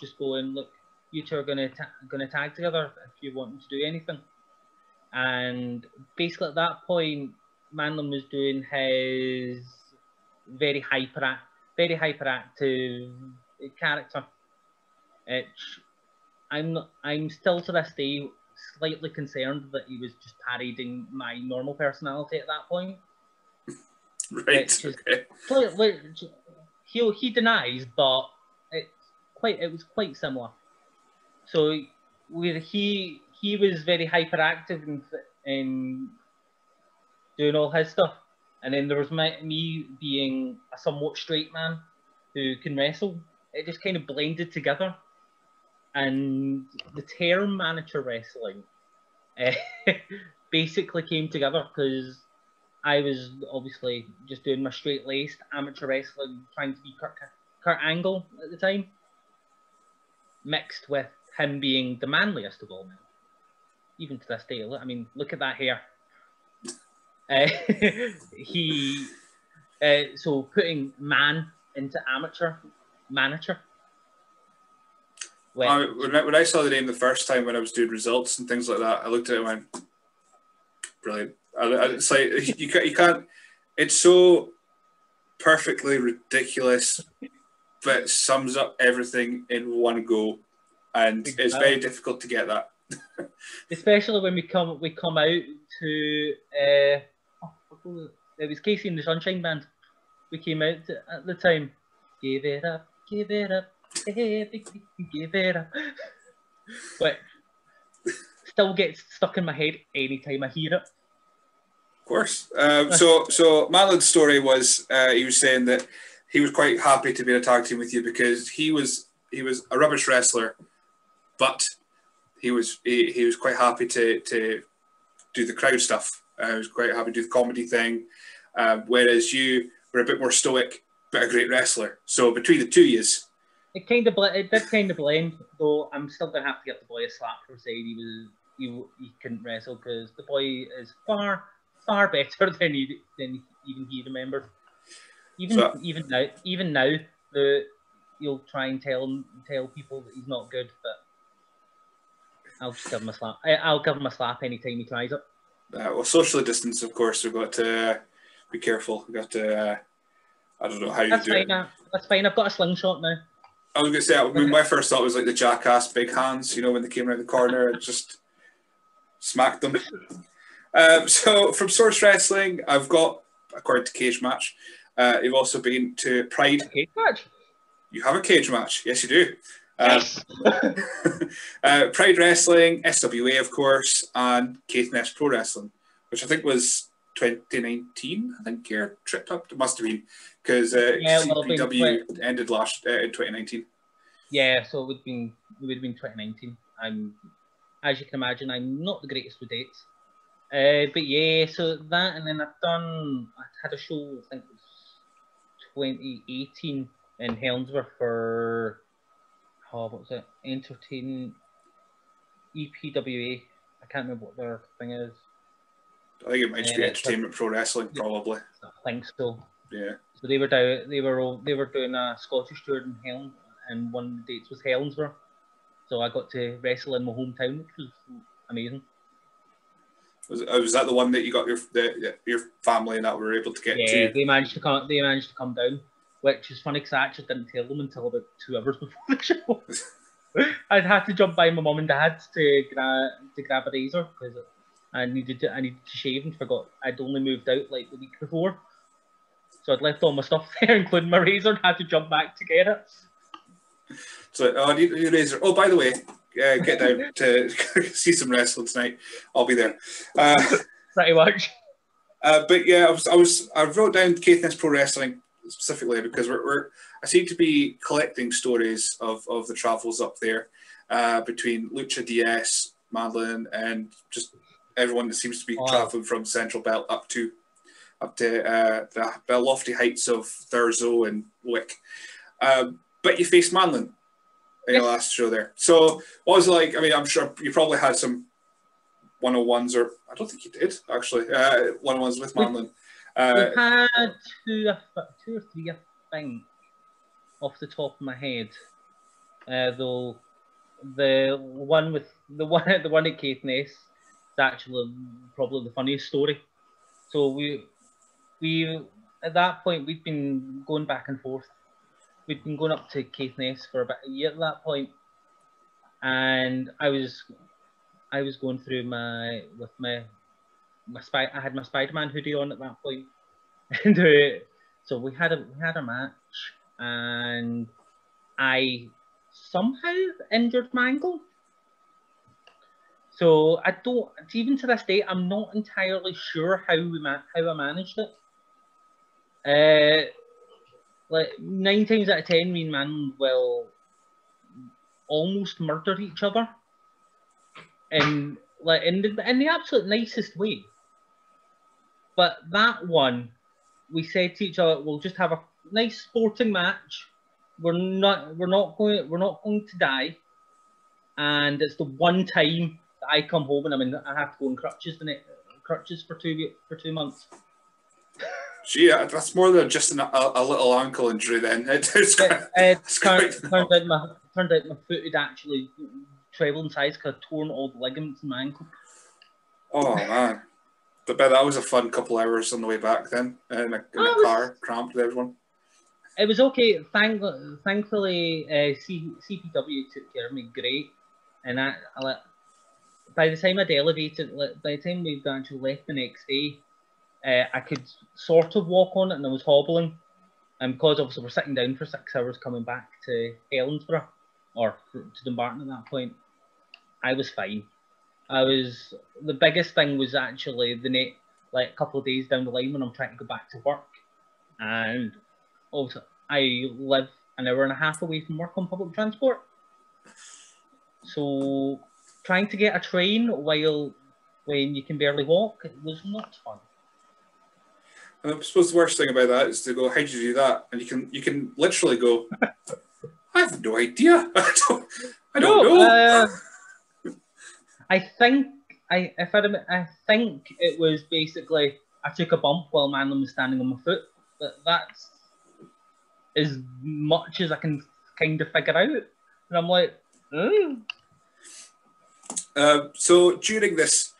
Speaker 2: just going look you two are gonna ta- gonna tag together if you want to do anything. And basically at that point, Manlon was doing his very hyper very hyperactive character. Which I'm I'm still to this day slightly concerned that he was just parodying my normal personality at that point.
Speaker 1: Right. Okay.
Speaker 2: he he denies, but it's quite it was quite similar. So where he he was very hyperactive in, in doing all his stuff, and then there was my, me being a somewhat straight man who can wrestle. It just kind of blended together, and the term Manateur Wrestling uh, basically came together because I was obviously just doing my straight laced amateur wrestling, trying to be Kurt, Kurt Angle at the time, mixed with him being the manliest of all men. Even to this day, I mean, look at that hair. Uh, he, uh, so putting man into amateur Manateur.
Speaker 1: When, uh, when, I, when I saw the name the first time when I was doing results and things like that, I looked at it and went, brilliant. It's like you can't, you can't. It's so perfectly ridiculous, but sums up everything in one go, and it's very difficult to get that.
Speaker 2: Especially when we come we come out to uh, oh, it was KC and the Sunshine Band. We came out to, at the time. Give it up, give it up, give it up. but still gets stuck in my head anytime I hear it Of
Speaker 1: course. Um, so, so Manlon's story was uh, he was saying that he was quite happy to be in a tag team with you because he was he was a rubbish wrestler, but he was he, he was quite happy to to do the crowd stuff. Uh, he was quite happy to do the comedy thing, uh, whereas you were a bit more stoic, but a great wrestler. So between the two years,
Speaker 2: it kind of it did kind of blend. Though I'm still gonna have to get the boy a slap for saying he was he, he couldn't wrestle because the boy is far far better than he, than even he remembers. Even so, even now, even now, the you'll try and tell tell people that he's not good, but I'll just give him a slap. I, will give him a slap anytime he tries it.
Speaker 1: Uh, well, socially distance, of course. We've got to uh, be careful. We've got to. Uh, I don't know how you
Speaker 2: That's
Speaker 1: do
Speaker 2: fine,
Speaker 1: it.
Speaker 2: Now. That's fine. I've got a slingshot now.
Speaker 1: I was gonna say, I mean, my first thought was like the jackass big hands. You know, when they came around the corner and just smacked them. Um, so from Source Wrestling, I've got, according to Cage Match, uh, you've also been to Pride.
Speaker 2: Cage Match?
Speaker 1: You have a cage match. Yes, you do. Uh, uh, Pride Wrestling, SWA, of course, and Caithness Pro Wrestling, which I think was 2019. I think your trip up. It must have been because uh, yeah, well, CPW ended last uh, in 2019.
Speaker 2: Yeah, so it would have been it would have been 2019. I'm, as you can imagine, I'm not the greatest with dates. Uh, but yeah, so that, and then I've done, I had a show, I think it was 2018 in Helensburgh for, oh, what was it? Entertain EPWA. I can't remember what their thing is.
Speaker 1: I think it might just be Entertainment Pro Wrestling, probably.
Speaker 2: I think so.
Speaker 1: Yeah.
Speaker 2: So they were down, they were all, they were doing a Scottish tour in Helen, and one of the dates was Helensburgh. So I got to wrestle in my hometown, which was amazing.
Speaker 1: Was, uh, was that the one that you got your the, your family and that were able to get
Speaker 2: yeah,
Speaker 1: to?
Speaker 2: they managed to come. They managed to come down, which is funny because I actually didn't tell them until about two hours before the show. I'd had to jump by my mum and dad to grab to grab a razor because I needed to I needed to shave and forgot I'd only moved out like the week before, so I'd left all my stuff there, including my razor, and had to jump back to get it.
Speaker 1: So oh, I need a razor. Oh, by the way, uh, get down to see some wrestling tonight. I'll be there. Uh,
Speaker 2: Pretty much.
Speaker 1: Uh, but yeah, I was, I was I wrote down Caithness Pro Wrestling specifically because we're, we're I seem to be collecting stories of, of the travels up there uh, between Lucha DS, Madeline, and just everyone that seems to be wow. traveling from Central Belt up to up to uh, the, the lofty heights of Thurso and Wick. Um, but you faced Madeline in your last show there. So what was it like? I mean, I'm sure you probably had some 101s, or I don't think you did actually. Uh, 101s with Madeline.
Speaker 2: Uh, we had two, two or three, I think, off the top of my head. Uh, though the one with the one at the one at Caithness is actually probably the funniest story. So we we at that point we'd been going back and forth we'd been going up to Caithness for about a year at that point, and I was I was going through my with my my spy I had my Spider-Man hoodie on at that point, and uh, so we had a we had a match, and I somehow injured my ankle. So I don't even to this day I'm not entirely sure how we ma- how I managed it. Uh, like nine times out of ten, me and man will almost murder each other, and like in the in the absolute nicest way. But that one, we said to each other, we'll just have a nice sporting match. We're not we're not going we're not going to die, and it's the one time that I come home and I mean I have to go in crutches the next, crutches for two for two months.
Speaker 1: Gee, that's more than just an, a, a, little ankle injury. Then it's, it's,
Speaker 2: it, it's turned, turned out my turned out my foot had actually trebled in size because I torn all the ligaments in my ankle.
Speaker 1: Oh man, but that was a fun couple hours on the way back then in a, in oh, a car, cramped with everyone.
Speaker 2: It was okay. Thank, thankfully, uh, C, CPW took care of me great, and I, I by the time I'd elevated, by the time we actually left the next day, uh, I could sort of walk on it and I was hobbling. And because obviously we're sitting down for six hours coming back to Helensburgh or to Dumbarton at that point, I was fine. I was the biggest thing was actually the net like a couple of days down the line when I'm trying to go back to work, and also I live an hour and a half away from work on public transport. So trying to get a train while when you can barely walk it was not fun.
Speaker 1: And I suppose the worst thing about that is to go, how did you do that? And you can you can literally go, I have no idea. I don't, I don't no, know.
Speaker 2: Uh, I think I if I I think it was basically I took a bump while Manlon was standing on my foot. That that's as much as I can kind of figure out. And I'm like, mm.
Speaker 1: uh, so during this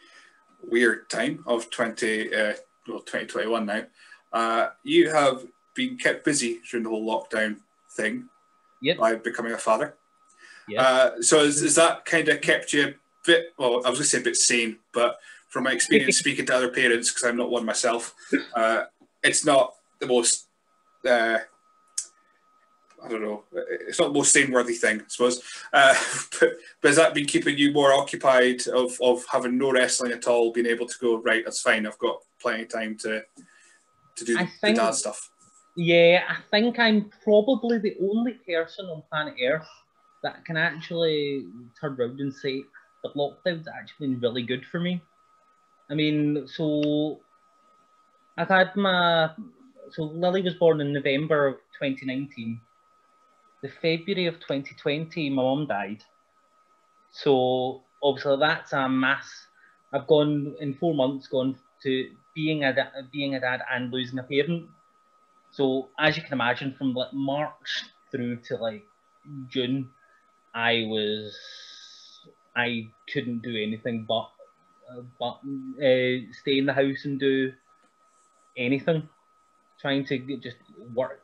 Speaker 1: weird time of 20, uh, well, 2021 now, uh, you have been kept busy during the whole lockdown thing
Speaker 2: yep.
Speaker 1: by becoming a father. Yeah. Uh, so is, is that kind of kept you bit, well, I was going to say a bit sane, but from my experience speaking to other parents, because I'm not one myself, uh, it's not the most, uh, I don't know, it's not the most sane-worthy thing, I suppose. Uh, but, but has that been keeping you more occupied of, of having no wrestling at all, being able to go, right, that's fine, I've got plenty of time to to do the, think, the dad stuff.
Speaker 2: Yeah, I think I'm probably the only person on planet Earth that can actually turn around and say the lockdown's actually been really good for me. I mean, so I've had my so Lily was born in November of 2019. The February of 2020, my mum died. So obviously that's a mass. I've gone in four months, gone to being a being a dad and losing a parent. So as you can imagine, from like March through to like June, I was I couldn't do anything but uh, but uh, stay in the house and do anything, trying to get, just work,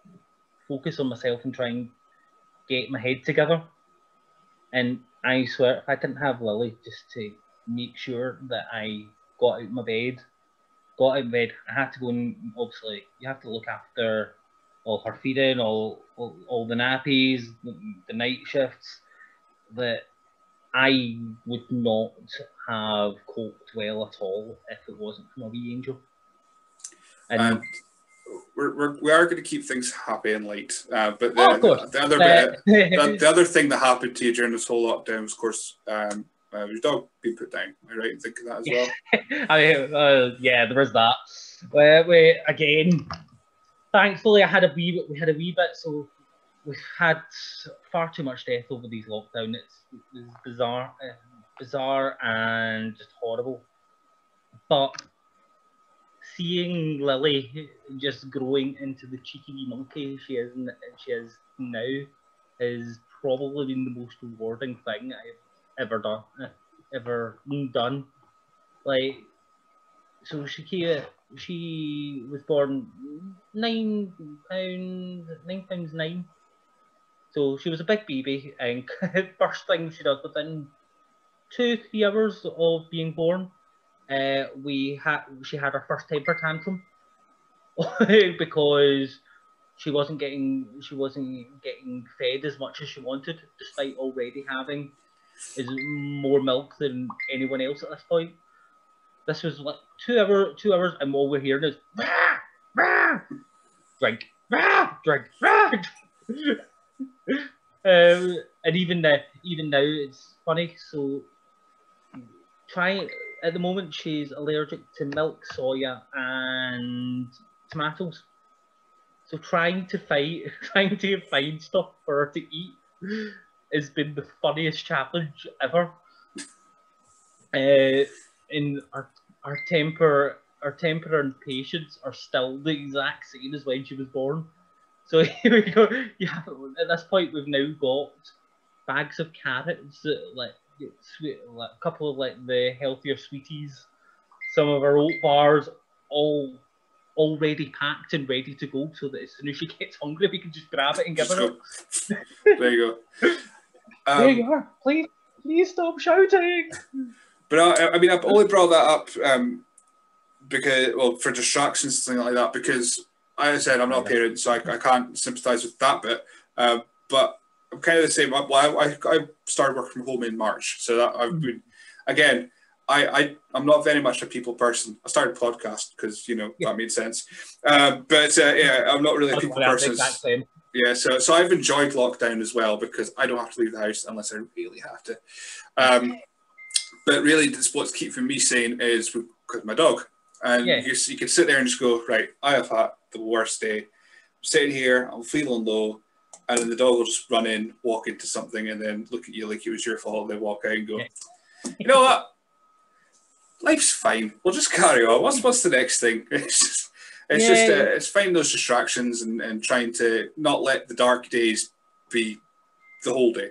Speaker 2: focus on myself and try and get my head together. And I swear, if I didn't have Lily just to make sure that I got out my bed, got out of bed, I had to go and obviously you have to look after all her feeding, all all, all the nappies, the, the night shifts. That I would not have coped well at all if it wasn't for my wee angel.
Speaker 1: And um, we're, we're, we are going to keep things happy and light. Uh, but the, oh, the, the other bit, the, the, other thing that happened to you during this whole lockdown was, of course, um, uh, your dog being put down. Am I right in thinking that as well?
Speaker 2: I mean, uh, yeah, there was that. Where, where again, thankfully, I had a wee we had a wee bit. So we've had far too much death over these lockdown. It's, it's bizarre, uh, bizarre and just horrible. But seeing Lily just growing into the cheeky monkey she is she is now has probably been the most rewarding thing I've ever done ever done. Like so she she was born nine pounds nine pounds nine. So she was a big baby and first thing she does within two, three hours of being born uh, we had she had her first temper tantrum. Because she wasn't getting she wasn't getting fed as much as she wanted, despite already having is more milk than anyone else at this point. This was like two hour two hours, and all we're hearing is rah, rah, drink, rah, drink, rah. um, and even uh, even now, it's funny. So trying at the moment she's allergic to milk, soya, and tomatoes. So trying to fight, trying to find stuff for her to eat has been the funniest challenge ever. Uh, in our our temper, our temper and patience are still the exact same as when she was born. So here we go. Yeah, at this point we've now got bags of carrots that like sweet, like, a couple of like the healthier sweeties, some of our oat bars, all already packed and ready to go, so that as soon as she gets hungry, we can just grab it and give her.
Speaker 1: there you go.
Speaker 2: Um, there you are. Please, please stop shouting.
Speaker 1: But I, I mean, I've only brought that up um, because, well, for distractions, something like that. Because, I said, I'm not a parent, so I, I can't sympathise with that bit. Uh, but I'm kind of the same. Well, I, I started working from home in March, so that I've been again. I, I I'm not very much a people person. I started a podcast because you know yeah. that made sense. Uh, but uh, yeah, I'm not really a people person. Yeah, so so I've enjoyed lockdown as well because I don't have to leave the house unless I really have to. Um, but really, this what's keeping me sane is because my dog, and yeah. you, you can sit there and just go right. I have had the worst day. I'm sitting here, I'm feeling low and then the dog will just run in, walk into something, and then look at you like it was your fault. Then walk out and go, you know what? Life's fine. We'll just carry on. What's what's the next thing? It's just, it's yeah. just uh, it's finding those distractions and, and trying to not let the dark days be the whole day.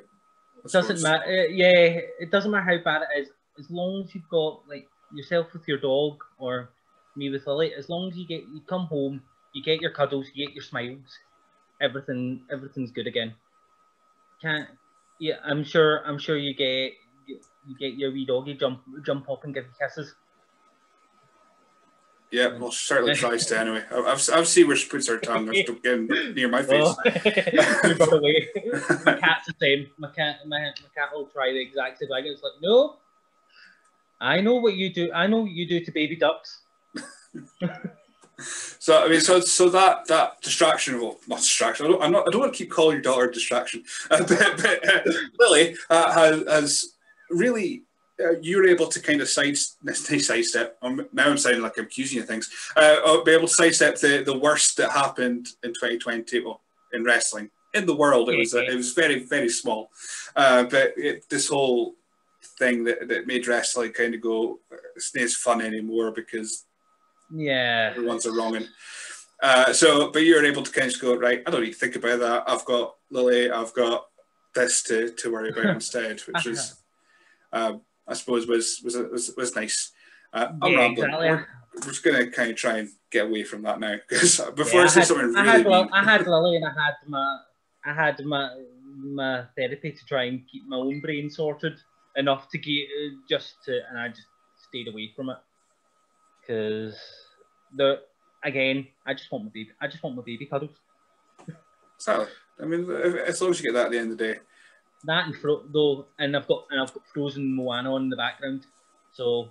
Speaker 2: It doesn't matter. Uh, yeah, it doesn't matter how bad it is. As long as you've got like yourself with your dog or me with Lily, as long as you get you come home, you get your cuddles, you get your smiles, everything everything's good again. Can't yeah, I'm sure I'm sure you get you get your wee doggy jump jump up and give you kisses.
Speaker 1: Yeah, well, certainly tries to anyway. I've, I've seen where she puts her tongue getting near my face.
Speaker 2: Oh. my cat's the same. My cat, my, my cat will try the exact same thing. It's like, no, I know what you do. I know what you do to baby ducks.
Speaker 1: So I mean, so so that that distraction, well, not distraction. I don't, I'm not. I don't want to keep calling your daughter a distraction, uh, but, but uh, Lily uh, has, has really. Uh, you were able to kind of side, sidestep. Um, now I'm sounding like I'm accusing you of things. Uh, be able to sidestep the, the worst that happened in 2020 well, in wrestling in the world. It was it was very very small, uh, but it, this whole thing that, that made wrestling kind of go it's not as fun anymore because
Speaker 2: yeah.
Speaker 1: Everyone's a wrong one. Uh, so, but you're able to kind of go, right, I don't need to think about that. I've got Lily, I've got this to, to worry about instead, which is, um, I suppose, was was was, was nice. Uh, I'm yeah, rambling. Exactly. We're, we're, just going to kind of try and get away from that now because before yeah, I say something really
Speaker 2: I had, well, I had Lily and I had my, I had my, my therapy to try and keep my own brain sorted enough to get just to, and I just stayed away from it because the again, I just want my baby. I just want my baby cuddles.
Speaker 1: Exactly. I mean, as long as you get that at the end of the day.
Speaker 2: That and fro- though, and I've got and I've got Frozen Moana on in the background, so.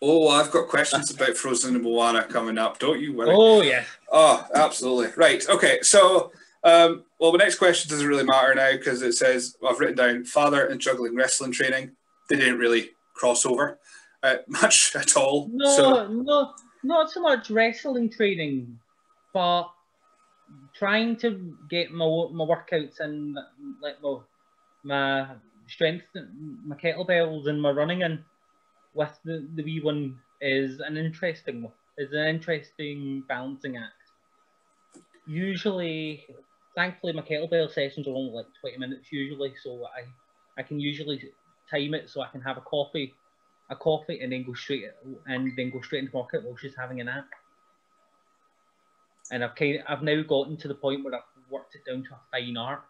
Speaker 1: Oh, I've got questions about Frozen and Moana coming up. Don't you worry.
Speaker 2: Oh yeah.
Speaker 1: Oh, absolutely. Right. Okay. So, um, well, the next question doesn't really matter now because it says well, I've written down father and juggling wrestling training. They didn't really cross over uh, much at all.
Speaker 2: No,
Speaker 1: so.
Speaker 2: no, not so much wrestling training, but trying to get my my workouts and like my my strength, my kettlebells and my running and with the, the wee one is an interesting is an interesting balancing act. Usually, thankfully, my kettlebell sessions are only like twenty minutes usually, so I I can usually time it so I can have a coffee a coffee and then go straight and then go straight into market while she's having a nap. And I've kind of, I've now gotten to the point where I've worked it down to a fine art.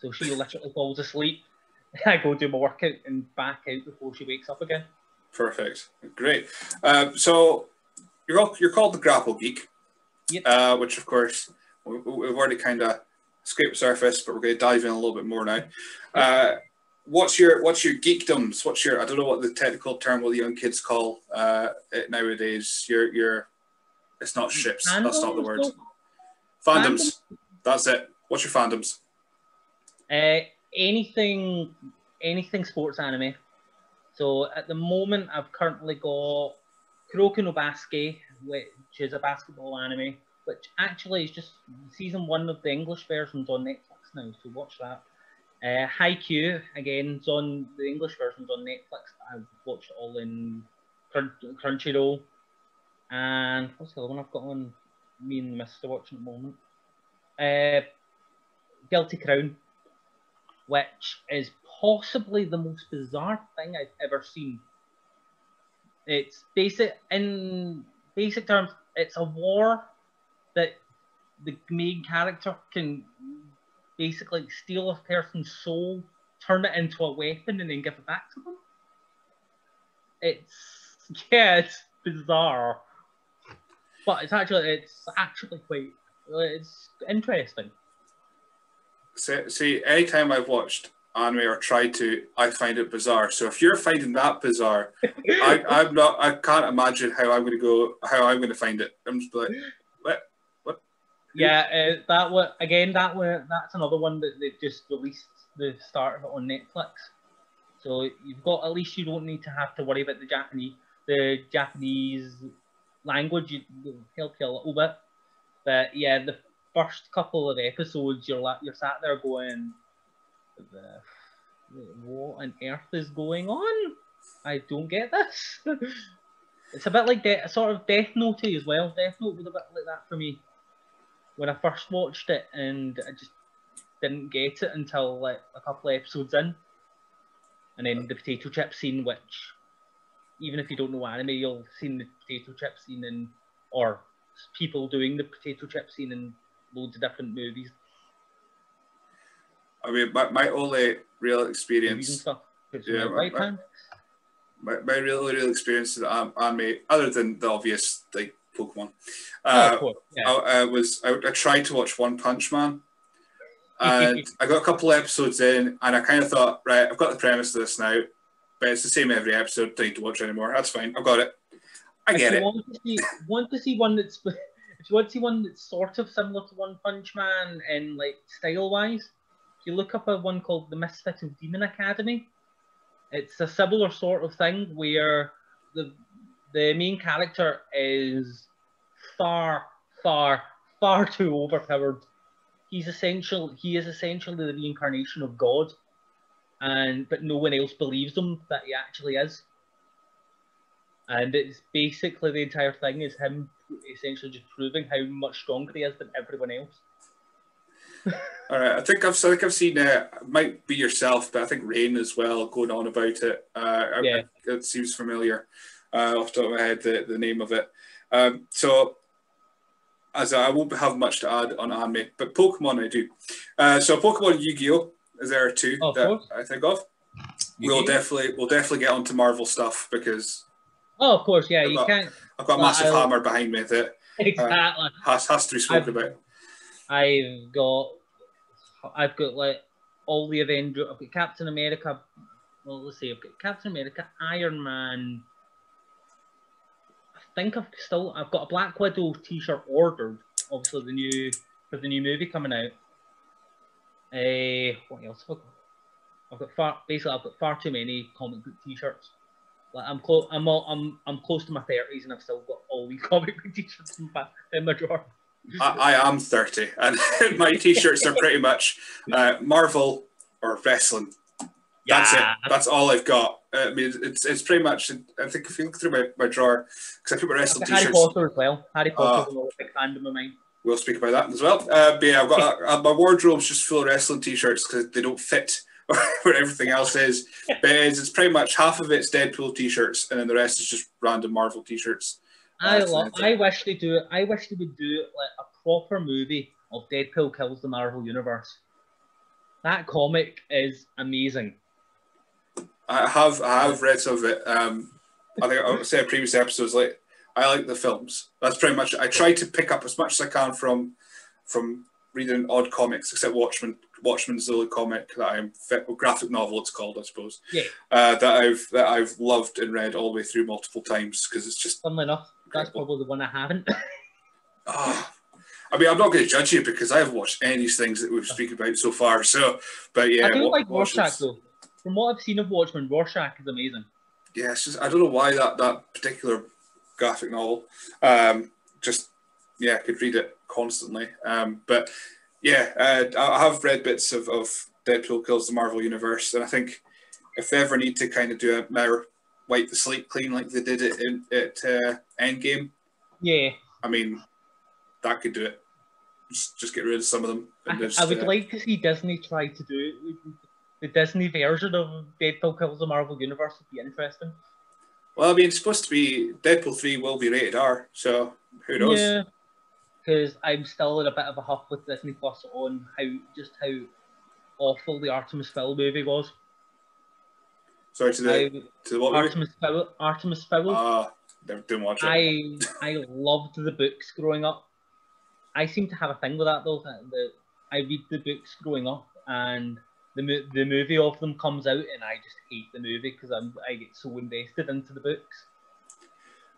Speaker 2: So she literally falls asleep. I go do my workout and back out before she wakes up again.
Speaker 1: Perfect, great. Um, so you're all, you're called the Grapple Geek, yep. uh, which of course we've already kind of scraped the surface, but we're going to dive in a little bit more now. Uh, what's your what's your geekdoms? What's your I don't know what the technical term what the young kids call uh, it nowadays. Your your it's not ships. Fandoms that's not the word. Fandoms. That's it. What's your fandoms?
Speaker 2: Uh, anything anything sports anime. So at the moment, I've currently got Kuroko no Basuke, which is a basketball anime, which actually is just season one of the English versions on Netflix now. So watch that. Uh, Q again, it's on the English version's on Netflix. I've watched it all in Crunchyroll. And what's the other one I've got on me and Mister watching at the moment? Uh, Guilty Crown, which is possibly the most bizarre thing I've ever seen. It's basic in basic terms, it's a war that the main character can basically steal a person's soul, turn it into a weapon, and then give it back to them. It's yeah, it's bizarre, but it's actually it's actually quite it's interesting.
Speaker 1: See, see, anytime I've watched anime or tried to, I find it bizarre. So if you're finding that bizarre, I, I'm not. I can't imagine how I'm going to go. How I'm going to find it. I'm just like,
Speaker 2: yeah, uh, that one again. That one. That's another one that they just released the start of it on Netflix. So you've got at least you don't need to have to worry about the Japanese the Japanese language. You help you a little bit, but yeah, the first couple of episodes, you're you're sat there going, "What on earth is going on? I don't get this." it's a bit like de- sort of Death Note as well. Death Note was a bit like that for me when I first watched it, and I just didn't get it until like a couple of episodes in, and then the potato chip scene, which even if you don't know anime, you'll seen the potato chip scene and or people doing the potato chip scene in loads of different movies.
Speaker 1: I mean, my, my only real experience.
Speaker 2: Yeah, my,
Speaker 1: my, my, real real experience with anime, other than the obvious like Pokemon. Uh, oh, yeah. I, I, was I, I, tried to watch One Punch Man, and I got a couple episodes in, and I kind of thought, right, I've got the premise of this now, but it's the same every episode. Don't need to watch anymore. That's fine. I've got it. I get it.
Speaker 2: Want to, see, want to see one that's if you want to see one that's sort of similar to One Punch Man in like style wise? If you look up a one called The Misfit of Demon Academy, it's a similar sort of thing where the the main character is far, far, far too overpowered. He's essential. He is essentially the reincarnation of God, and but no one else believes him that he actually is. And it's basically the entire thing is him essentially just proving how much stronger he is than everyone else.
Speaker 1: All right, I think I've I think I've seen uh, it. Might be yourself, but I think Rain as well going on about it. Uh,
Speaker 2: yeah,
Speaker 1: I, it seems familiar uh, off the top of my head the, the name of it. Um, so as I won't have much to add on anime, but Pokemon I do. Uh, so Pokemon Yu-Gi-Oh is there two
Speaker 2: Oh,
Speaker 1: that
Speaker 2: course.
Speaker 1: I think of. We'll
Speaker 2: Yu-Gi-Oh?
Speaker 1: definitely we'll definitely get onto Marvel stuff because
Speaker 2: Oh, of course, yeah.
Speaker 1: I've
Speaker 2: You
Speaker 1: got-
Speaker 2: can't
Speaker 1: I've got a massive
Speaker 2: I'll-
Speaker 1: hammer behind me that
Speaker 2: exactly.
Speaker 1: has has to be spoken
Speaker 2: I've-
Speaker 1: about.
Speaker 2: I've got, I've got like all the Avengers. I've got Captain America. Well, let's see. I've got Captain America, Iron Man. I think I've still I've got a Black Widow T-shirt ordered. Obviously, the new for the new movie coming out. Uh, what else have I got? I've got far basically I've got far too many comic book T-shirts. Like I'm close, I'm all, I'm I'm close to my thirties, and I've still got all these comic book T-shirts in my in my drawer.
Speaker 1: I, I am 30 and my t-shirts are pretty much uh, Marvel or wrestling. That's it. That's all I've got. Uh, I mean, it's it's pretty much. I think if you look through my, my drawer, because I put my wrestling
Speaker 2: got Harry
Speaker 1: t-shirts.
Speaker 2: Harry Potter as well. Harry Potter is a big fandom of mine.
Speaker 1: We'll speak about that as well. Uh, but yeah, I've got uh, my wardrobe's just full of wrestling t-shirts because they don't fit where everything else is. But it's, it's pretty much half of it's Deadpool t-shirts, and then the rest is just random Marvel t-shirts.
Speaker 2: I love. I wish they do. I wish they would do like a proper movie of Deadpool kills the Marvel universe. That comic is amazing.
Speaker 1: I have I have read some of it. Um, I think I said previous episodes like I like the films. That's pretty much. It. I try to pick up as much as I can from from reading odd comics, except Watchmen. Watchmen's the only comic that I'm graphic novel. It's called, I suppose.
Speaker 2: Yeah.
Speaker 1: Uh, that I've that I've loved and read all the way through multiple times because it's just.
Speaker 2: Funnily enough, that's
Speaker 1: Incredible.
Speaker 2: probably the one I haven't.
Speaker 1: ah. I mean, I'm not going to judge you because I haven't watched any of these things that we've spoken about so far. So, but yeah,
Speaker 2: I do like Rorschach though. From what I've seen of Watchmen, Rorschach is amazing.
Speaker 1: yeah, it's just I don't know why that that particular graphic novel. Um, just yeah, I could read it constantly. Um, but yeah, uh, I have read bits of, of Deadpool kills the Marvel universe, and I think if they ever need to kind of do a mirror wipe the slate clean like they did it in at uh, Endgame,
Speaker 2: Yeah,
Speaker 1: I mean that could do it. Just just get rid of some of them. and
Speaker 2: I,
Speaker 1: just,
Speaker 2: I would
Speaker 1: uh,
Speaker 2: like to see Disney try to do it. The Disney version of Deadpool kills the Marvel universe would be interesting.
Speaker 1: Well, I mean, it's supposed to be Deadpool three will be rated R, so who knows?
Speaker 2: Yeah, because I'm still in a bit of a huff with Disney Plus on how just how awful the Artemis Fowl movie was.
Speaker 1: Sorry to the
Speaker 2: I,
Speaker 1: to the what movie?
Speaker 2: Artemis Fowl, Artemis Fowl.
Speaker 1: Ah, never didn't watch it.
Speaker 2: I I loved the books growing up. I seem to have a thing with that though. That I read the books growing up, and the the movie of them comes out, and I just hate the movie because I'm I get so invested into the books.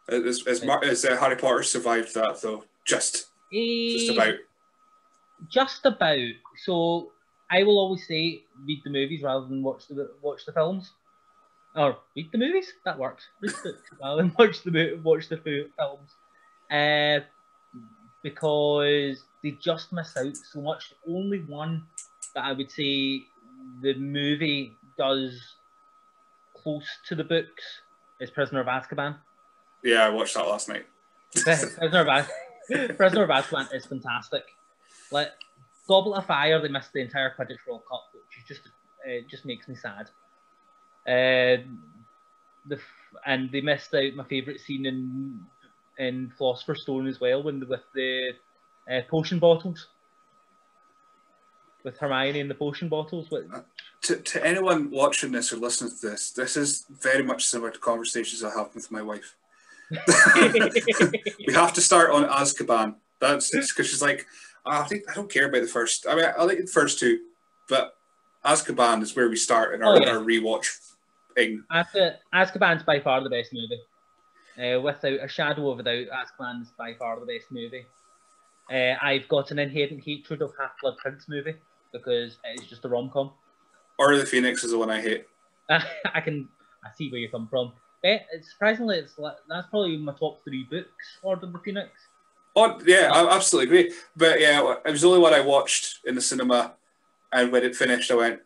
Speaker 1: As, as, Mar- as uh, Harry Potter survived that, though, just just
Speaker 2: Eh,
Speaker 1: about.
Speaker 2: Just about. So I will always say read the movies rather than watch the watch the films. Or read the movies. That works. Read the books rather than watch the watch the films. Uh, because they just miss out so much. The only one that I would say the movie does close to the books is Prisoner of Azkaban.
Speaker 1: Yeah, I watched that last night.
Speaker 2: Prisoner of, Az- Prisoner of Azkaban is fantastic. Like Goblet of Fire, they missed the entire Quidditch World Cup, which is just it just makes me sad. Uh, the f- and they missed out my favourite scene in in Philosopher's Stone as well, when with the uh, potion bottles, with Hermione and the potion bottles. But
Speaker 1: To, to anyone watching this or listening to this, this is very much similar to conversations I have with my wife. we have to start on Azkaban. That's because she's like, "Ah, I think I don't care about the first. I mean, I like the first two, but Azkaban is where we start in our,
Speaker 2: Oh, yeah.
Speaker 1: our rewatch thing.
Speaker 2: Azka- Azkaban's by far the best movie. Uh, without a shadow of a doubt, Azkaban's by far the best movie. Uh, I've got an inherent hatred of Half Blood Prince movie because it's just a rom com.
Speaker 1: Order of the Phoenix is the one I hate.
Speaker 2: I can I see where you come from. But surprisingly, it's that's probably my top three books. Order of the Phoenix.
Speaker 1: Oh yeah, I absolutely agree. But yeah, it was the only one I watched in the cinema, and when it finished, I went,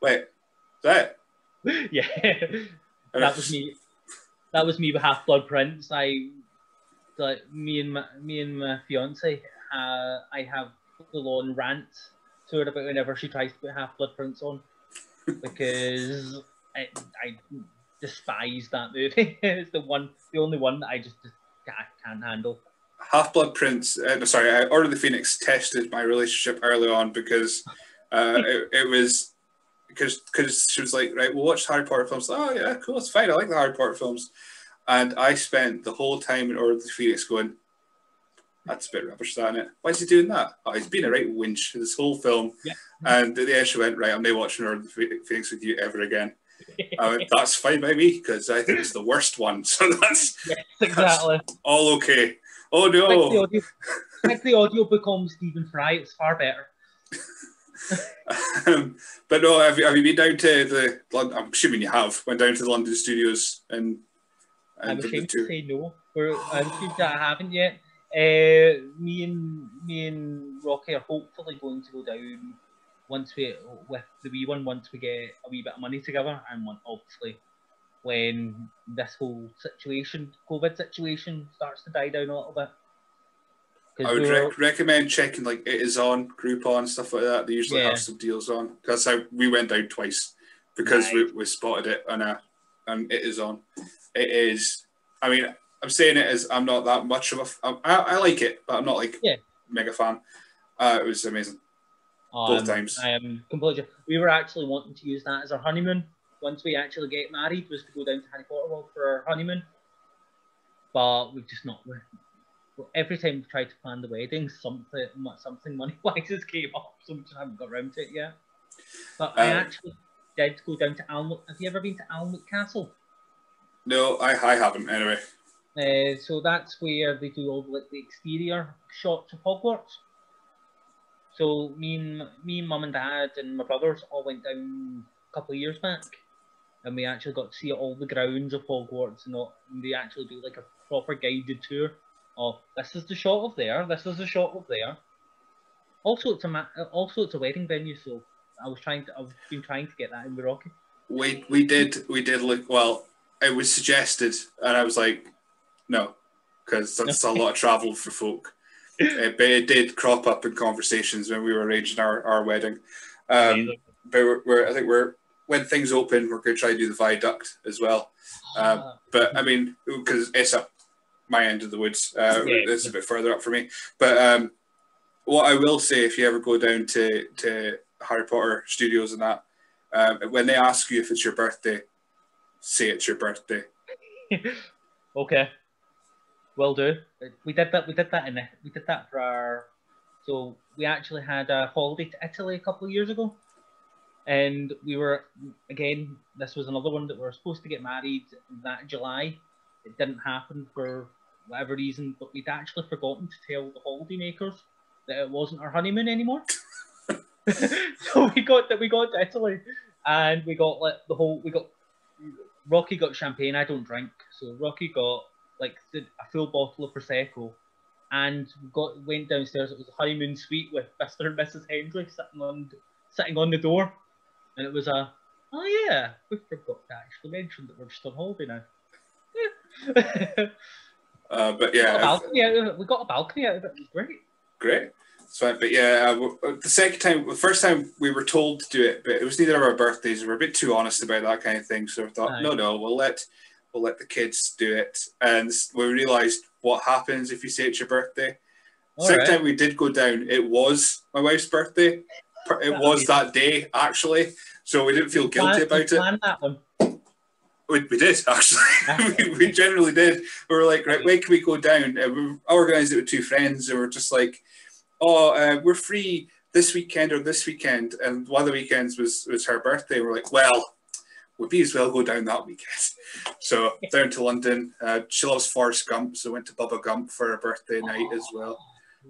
Speaker 1: "Wait, that?"
Speaker 2: yeah, that was me. That was me with Half Blood Prince. I, like me and my, me and my fiance, uh, I have full on rant to her about whenever she tries to put Half Blood Prince on because I, I despise that movie. it's the one, the only one that I just, just can't handle.
Speaker 1: Half Blood Prince, uh, sorry, Order of the Phoenix tested my relationship early on because uh, it, it, was because because she was like, right, we'll watch Harry Potter films. Oh yeah, cool, it's fine. I like the Harry Potter films, and I spent the whole time in Order of the Phoenix going, that's a bit rubbish, that, isn't it? Why is he doing that? Oh, he's been a right winch this whole film. Yeah. And the end, she went, right, I'm not watching of Phoenix with you ever again. went, that's fine by me because I think it's the worst one. So that's,
Speaker 2: yes, exactly.
Speaker 1: That's all okay. Oh no!
Speaker 2: Like the audio, like the audio become Stephen Fry, it's far better.
Speaker 1: um, but no, have you, have you been down to the? I'm assuming you have. Went down to the London studios and.
Speaker 2: and I'm ashamed to say no. We're, I'm ashamed that I haven't yet. Uh, me and me and Rocky are hopefully going to go down once we with the wee one once we get a wee bit of money together and one obviously when this whole situation, COVID situation, starts to die down a little bit.
Speaker 1: I would rec- recommend checking like it is on Groupon stuff like that. They usually yeah. have some deals on. That's how we went down twice because right. we, we spotted it on a and it is on. It is. I mean, I'm saying it as I'm not that much of a. I, I like it, but I'm not like
Speaker 2: yeah.
Speaker 1: mega fan. Uh, it was amazing.
Speaker 2: Um, Both times. I am completely. We were actually wanting to use that as our honeymoon once we actually get married was to go down to Harry Potter World for our honeymoon. But we've just not. Every time we've tried to plan the wedding, something something money wise has came up, so we just haven't got around to it yet. But I uh, actually did go down to Alnwick. Have you ever been to Alnwick Castle?
Speaker 1: No, I, I haven't anyway.
Speaker 2: Uh, so that's where they do all like the exterior shots of Hogwarts. So me and me, mum and dad, and my brothers all went down a couple of years back, and we actually got to see all the grounds of Hogwarts, and, all, and they actually do like a proper guided tour of this is the shot of there, this is the shot of there. Also, it's a also it's a wedding venue, so I was trying to I've been trying to get that in the Rocky.
Speaker 1: We we did we did look well. It was suggested, and I was like, no, because that's a lot of travel for folk. Uh, but it did crop up in conversations when we were arranging our, our wedding. Um, but we're, we're, I think we're when things open, we're going to try to do the viaduct as well. Um, but I mean, because it's up my end of the woods, uh, yeah. it's a bit further up for me. But um, what I will say, if you ever go down to to Harry Potter studios and that, um, when they ask you if it's your birthday, say it's your birthday.
Speaker 2: okay, will do. We did that. We did that in we did that for our. So we actually had a holiday to Italy a couple of years ago and we were again. This was another one that we were supposed to get married that July. It didn't happen for whatever reason, but we'd actually forgotten to tell the holidaymakers that it wasn't our honeymoon anymore. so we got that we got to Italy, and we got like the whole we got Rocky got champagne. I don't drink, so Rocky got like a full bottle of prosecco, and got went downstairs. It was a honeymoon suite with Mister and Mrs Hendry sitting on sitting on the door, and it was a, oh yeah, we forgot to actually mention that we're just on holiday now.
Speaker 1: uh, but yeah,
Speaker 2: we got, balcony we got a balcony out of it. It was great.
Speaker 1: Great. So, but yeah, uh, uh, the second time, the first time we were told to do it, but it was neither of our birthdays. We were a bit too honest about that kind of thing. So we thought, no, no, we'll let we'll let the kids do it. And we realised what happens if you say it's your birthday. All second right. time we did go down, it was my wife's birthday, it was that day actually, so we didn't feel guilty about it. We, we did actually. we, we generally did. We were like, right, when can we go down? Uh, we organised it with two friends, and we are just like, oh, uh, we're free this weekend or this weekend, and one of the weekends was was her birthday. We're like, well, we would be as well go down that weekend. So down to London. Uh, she loves Forrest Gump, so went to Bubba Gump for her birthday night as well.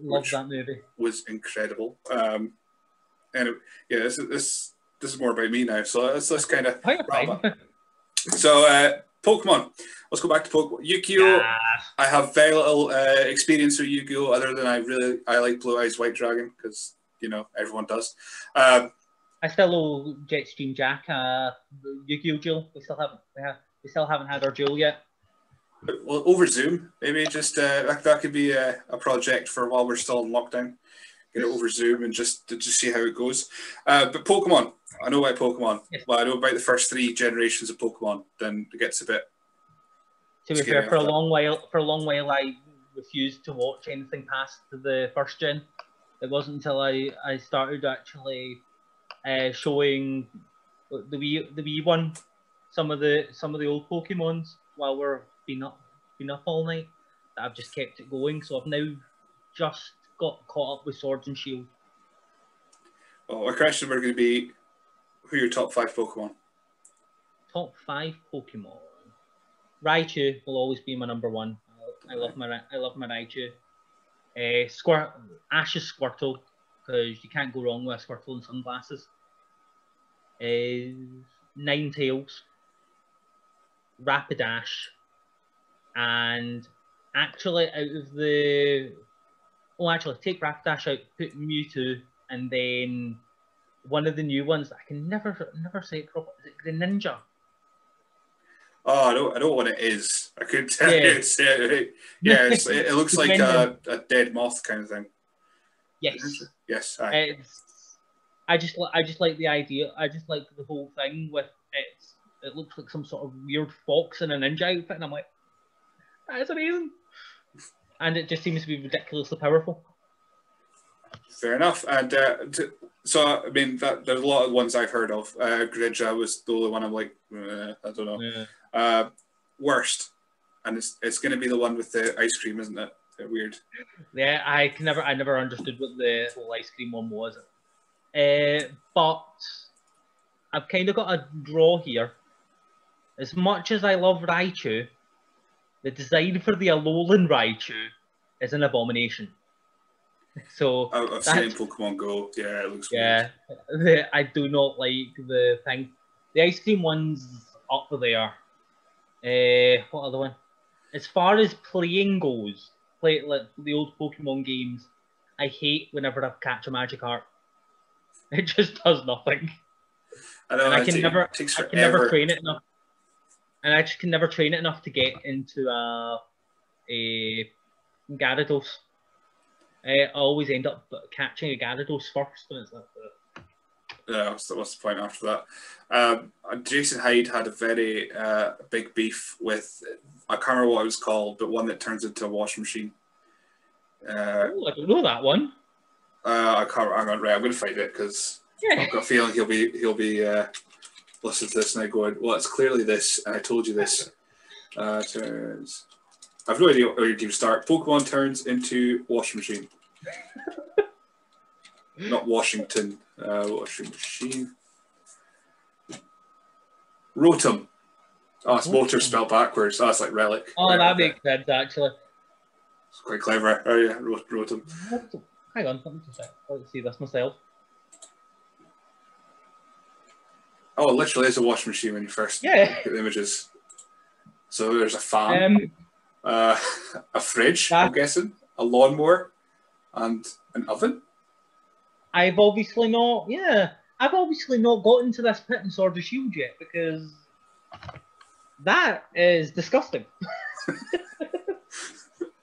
Speaker 2: Love that movie.
Speaker 1: Was incredible. Um, and it, yeah, this is this this is more about me now. So let's let's kind of So uh, Pokemon. Let's go back to Pokemon. Yu-Gi-Oh! Yeah. I have very little uh, experience with Yu-Gi-Oh! other than I really I like Blue Eyes White Dragon because you know everyone does. Um,
Speaker 2: I still owe Jetstream Jack uh, Yu-Gi-Oh! duel. We still haven't we, have, we still haven't had our duel yet.
Speaker 1: Well, over Zoom, maybe just uh, that, that could be a, a project for while we're still in lockdown. Get it over Zoom and just to just see how it goes. Uh, but Pokemon, I know about Pokemon. Yes. Well, I know about the first three generations of Pokemon. Then it gets a bit.
Speaker 2: To be fair, for a long while, for a long while, I refused to watch anything past the first gen. It wasn't until I, I started actually uh, showing the Wii the Wii one, some of the some of the old Pokemons while we're been up been up all night. That I've just kept it going. So I've now just got caught up with Swords and Shield.
Speaker 1: Well, our question we're going to be: Who are your top five Pokemon?
Speaker 2: Top five Pokemon. Raichu will always be my number one. I love my I love my Raichu. Uh, Squirt, Ash's Squirtle, because you can't go wrong with a Squirtle and sunglasses. Is Ninetales, Rapidash, and actually out of the oh actually take Rapidash out, put Mewtwo, and then one of the new ones I can never never say it properly. Is it Greninja?
Speaker 1: Oh, I don't, I know what it is. I couldn't tell yeah. you. It's, uh, yeah, it's, it, it, looks like a, a, dead moth kind of thing.
Speaker 2: Yes.
Speaker 1: Yes.
Speaker 2: I just, I just like the idea. I just like the whole thing with it. It looks like some sort of weird fox in a ninja outfit, and I'm like, that's amazing. And it just seems to be ridiculously powerful.
Speaker 1: Fair enough. And uh, to, so, I mean, that, there's a lot of ones I've heard of. Uh, Greninja was the only one I'm like, eh, I don't know. Yeah. Uh, worst, and it's it's going to be the one with the ice cream, isn't it? Weird.
Speaker 2: Yeah, I can never, I never understood what the whole ice cream one was. Uh, but I've kind of got a draw here. As much as I love Raichu, the design for the Alolan Raichu is an abomination. So
Speaker 1: I've, I've seen Pokemon Go. Yeah, it looks.
Speaker 2: Yeah, the, I do not like the thing. The ice cream one's up there. Uh, what other one? As far as playing goes, play like the old Pokemon games. I hate whenever I catch a Magikarp. It just does nothing.
Speaker 1: I know.
Speaker 2: And I can never, I can never train it enough, and I just can never train it enough to get into a a Gyarados. I always end up catching a Gyarados first, and it's like. Uh,
Speaker 1: yeah, what's the, what's the point after that? Um, Jason Hyde had a very uh, big beef with I can't remember what it was called, but one that turns into a washing machine.
Speaker 2: Uh, Ooh, I don't know that one.
Speaker 1: Uh, I can't. Hang on, right. I'm going to find it because yeah. I've got a feeling he'll be he'll be uh, listening to this now going, well, it's clearly this, and I told you this. Uh, turns. I've no idea where you start. Pokemon turns into washing machine. Not Washington. Uh, washing machine. Rotom. Oh, it's motor spelled backwards. Oh, it's like relic.
Speaker 2: Oh, right, that makes sense, actually.
Speaker 1: It's quite clever. Oh, yeah, wrote.
Speaker 2: Hang on, let me just Let's see this myself.
Speaker 1: Oh, it literally is a washing machine when you first
Speaker 2: yeah.
Speaker 1: look at the images. So there's a fan, um, uh, a fridge, I'm guessing, a lawnmower, and an oven.
Speaker 2: I've obviously not, yeah, I've obviously not gotten to this pit and Sword of Shield yet because that is disgusting.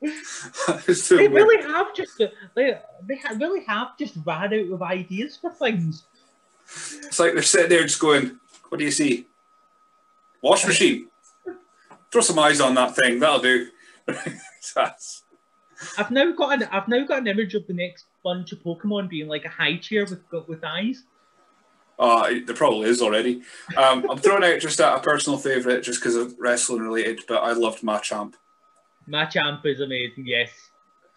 Speaker 2: they really have just they they really have just ran out of ideas for things.
Speaker 1: It's like they're sitting there just going, "What do you see? Wash machine. Throw some eyes on that thing. That'll do."
Speaker 2: I've now got an I've now got an image of the next bunch of Pokemon being like a high chair with with eyes.
Speaker 1: Uh, there probably is already. Um, I'm throwing out just a, a personal favourite just because of wrestling related, but I loved Machamp.
Speaker 2: Machamp is amazing, yes.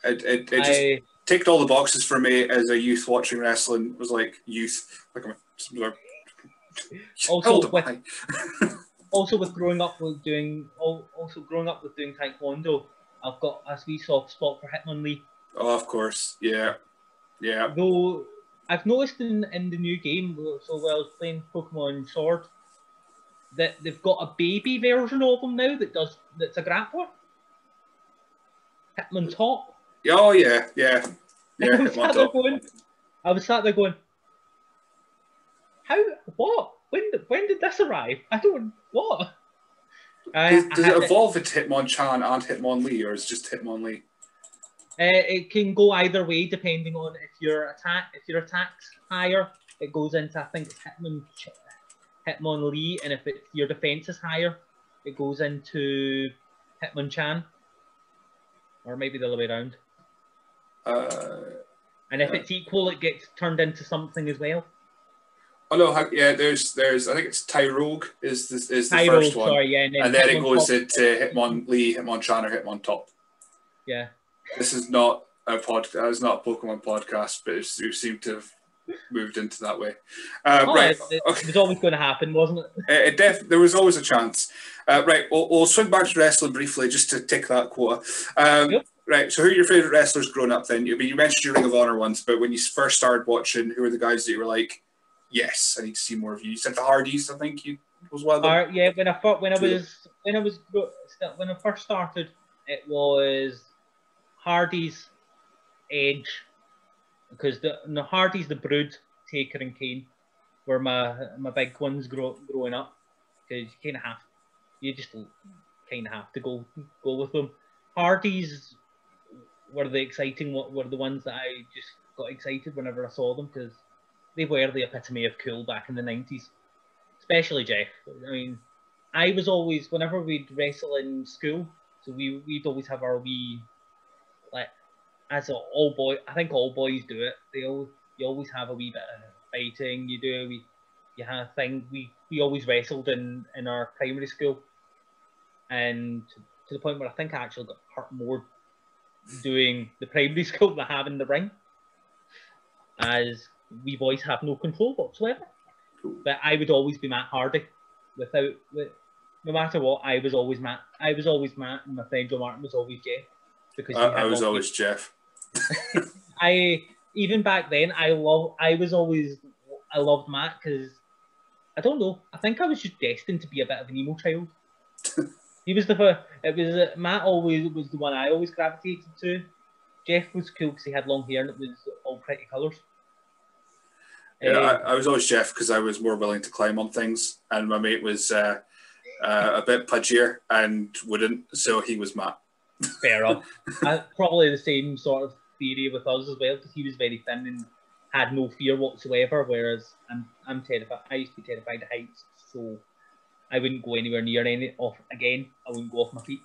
Speaker 1: It, it, it just I... ticked all the boxes for me as a youth watching wrestling. It was like youth. Like, like
Speaker 2: also, with, also with growing up with doing also growing up with doing taekwondo, I've got a wee soft spot for Hitmonlee.
Speaker 1: Oh, of course. Yeah. Yeah.
Speaker 2: Though I've noticed in, in the new game, so while I was playing Pokemon Sword, that they've got a baby version of them now that does that's a grappler. Hitmontop.
Speaker 1: Oh yeah, yeah. Yeah,
Speaker 2: I was sat there going, I was sat there going, how? What? When? Did, when did this arrive? I don't. What?
Speaker 1: Does, does it evolve into Hitmonchan and Hitmonlee, or is it just Hitmonlee?
Speaker 2: Uh, it can go either way depending on if your attack if your attack's higher, it goes into I think it's Hitmon Hitmonlee, and if it, your defense is higher, it goes into Hitmonchan, or maybe the other way around.
Speaker 1: Uh,
Speaker 2: and if it's equal, it gets turned into something as well.
Speaker 1: Oh no, yeah. There's, there's. I think it's Tyrogue is the, is the
Speaker 2: Tyrogue,
Speaker 1: first one,
Speaker 2: sorry, yeah, and then,
Speaker 1: and then it goes
Speaker 2: Hitmontop.
Speaker 1: into Hitmonlee, Hitmonchan, or Hitmontop.
Speaker 2: Yeah.
Speaker 1: This is not a podcast. It's not a Pokemon podcast, but it's, you seem to have moved into that way. Uh,
Speaker 2: Oh,
Speaker 1: right.
Speaker 2: it, it, was always going to happen, wasn't it?
Speaker 1: It, it def- there was always a chance. Uh, right, we'll, we'll swing back to wrestling briefly just to tick that quota. Um,
Speaker 2: Yep.
Speaker 1: Right, so who are your favourite wrestlers growing up then? You, I mean, you mentioned your Ring of Honor once, but when you first started watching, who were the guys that you were like, yes, I need to see more of you? You said the Hardys, I think you was one of them.
Speaker 2: Or, yeah, when I when I was when I was when I first started, it was Hardy's Edge because the, the Hardy's, the Brood, Taker, and Kane were my my big ones grow, growing up because you kind of have you just kind of have to go go with them. Hardy's were the exciting were the ones that I just got excited whenever I saw them because they were the epitome of cool back in the nineties especially Jeff. I mean, I was always whenever we'd wrestle in school, so we we'd always have our wee as a all boy. I think all boys do it. They all you always have a wee bit of fighting. You do a wee you have a thing. We we always wrestled in in our primary school, and to, to the point where I think I actually got hurt more doing the primary school than having the ring, as we boys have no control whatsoever but I would always be Matt Hardy. Without, with, no matter what, I was always Matt. I was always Matt, and my friend Joe Martin was always Jeff. Because
Speaker 1: I, I was always Jeff.
Speaker 2: I even back then, I love. I was always. I loved Matt because I don't know. I think I was just destined to be a bit of an emo child. he was the first. It was uh, Matt. Always was the one I always gravitated to. Jeff was cool because he had long hair and it was all pretty colours.
Speaker 1: Yeah,
Speaker 2: Um,
Speaker 1: I, I was always Jeff because I was more willing to climb on things, and my mate was uh, uh, a bit pudgier and wouldn't, so he was Matt.
Speaker 2: Fair enough. uh, probably the same sort of theory with us as well, because he was very thin and had no fear whatsoever. Whereas I'm, I'm terrified. I used to be terrified of heights, so I wouldn't go anywhere near any off again. I wouldn't go off my feet.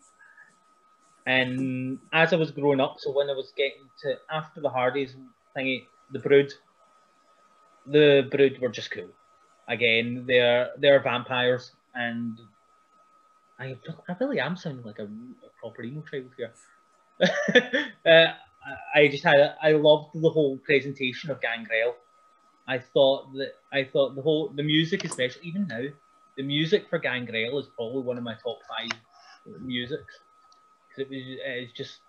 Speaker 2: And as I was growing up, so when I was getting to after the Hardys thingy, the Brood, the Brood were just cool. Again, they're they're vampires, and I I really am sounding like a, a proper emo child here. uh, I- just had I loved the whole presentation of Gangrel. I thought that I thought the whole the music, especially even now, the music for Gangrel is probably one of my top five musics. 'Cause it was it's just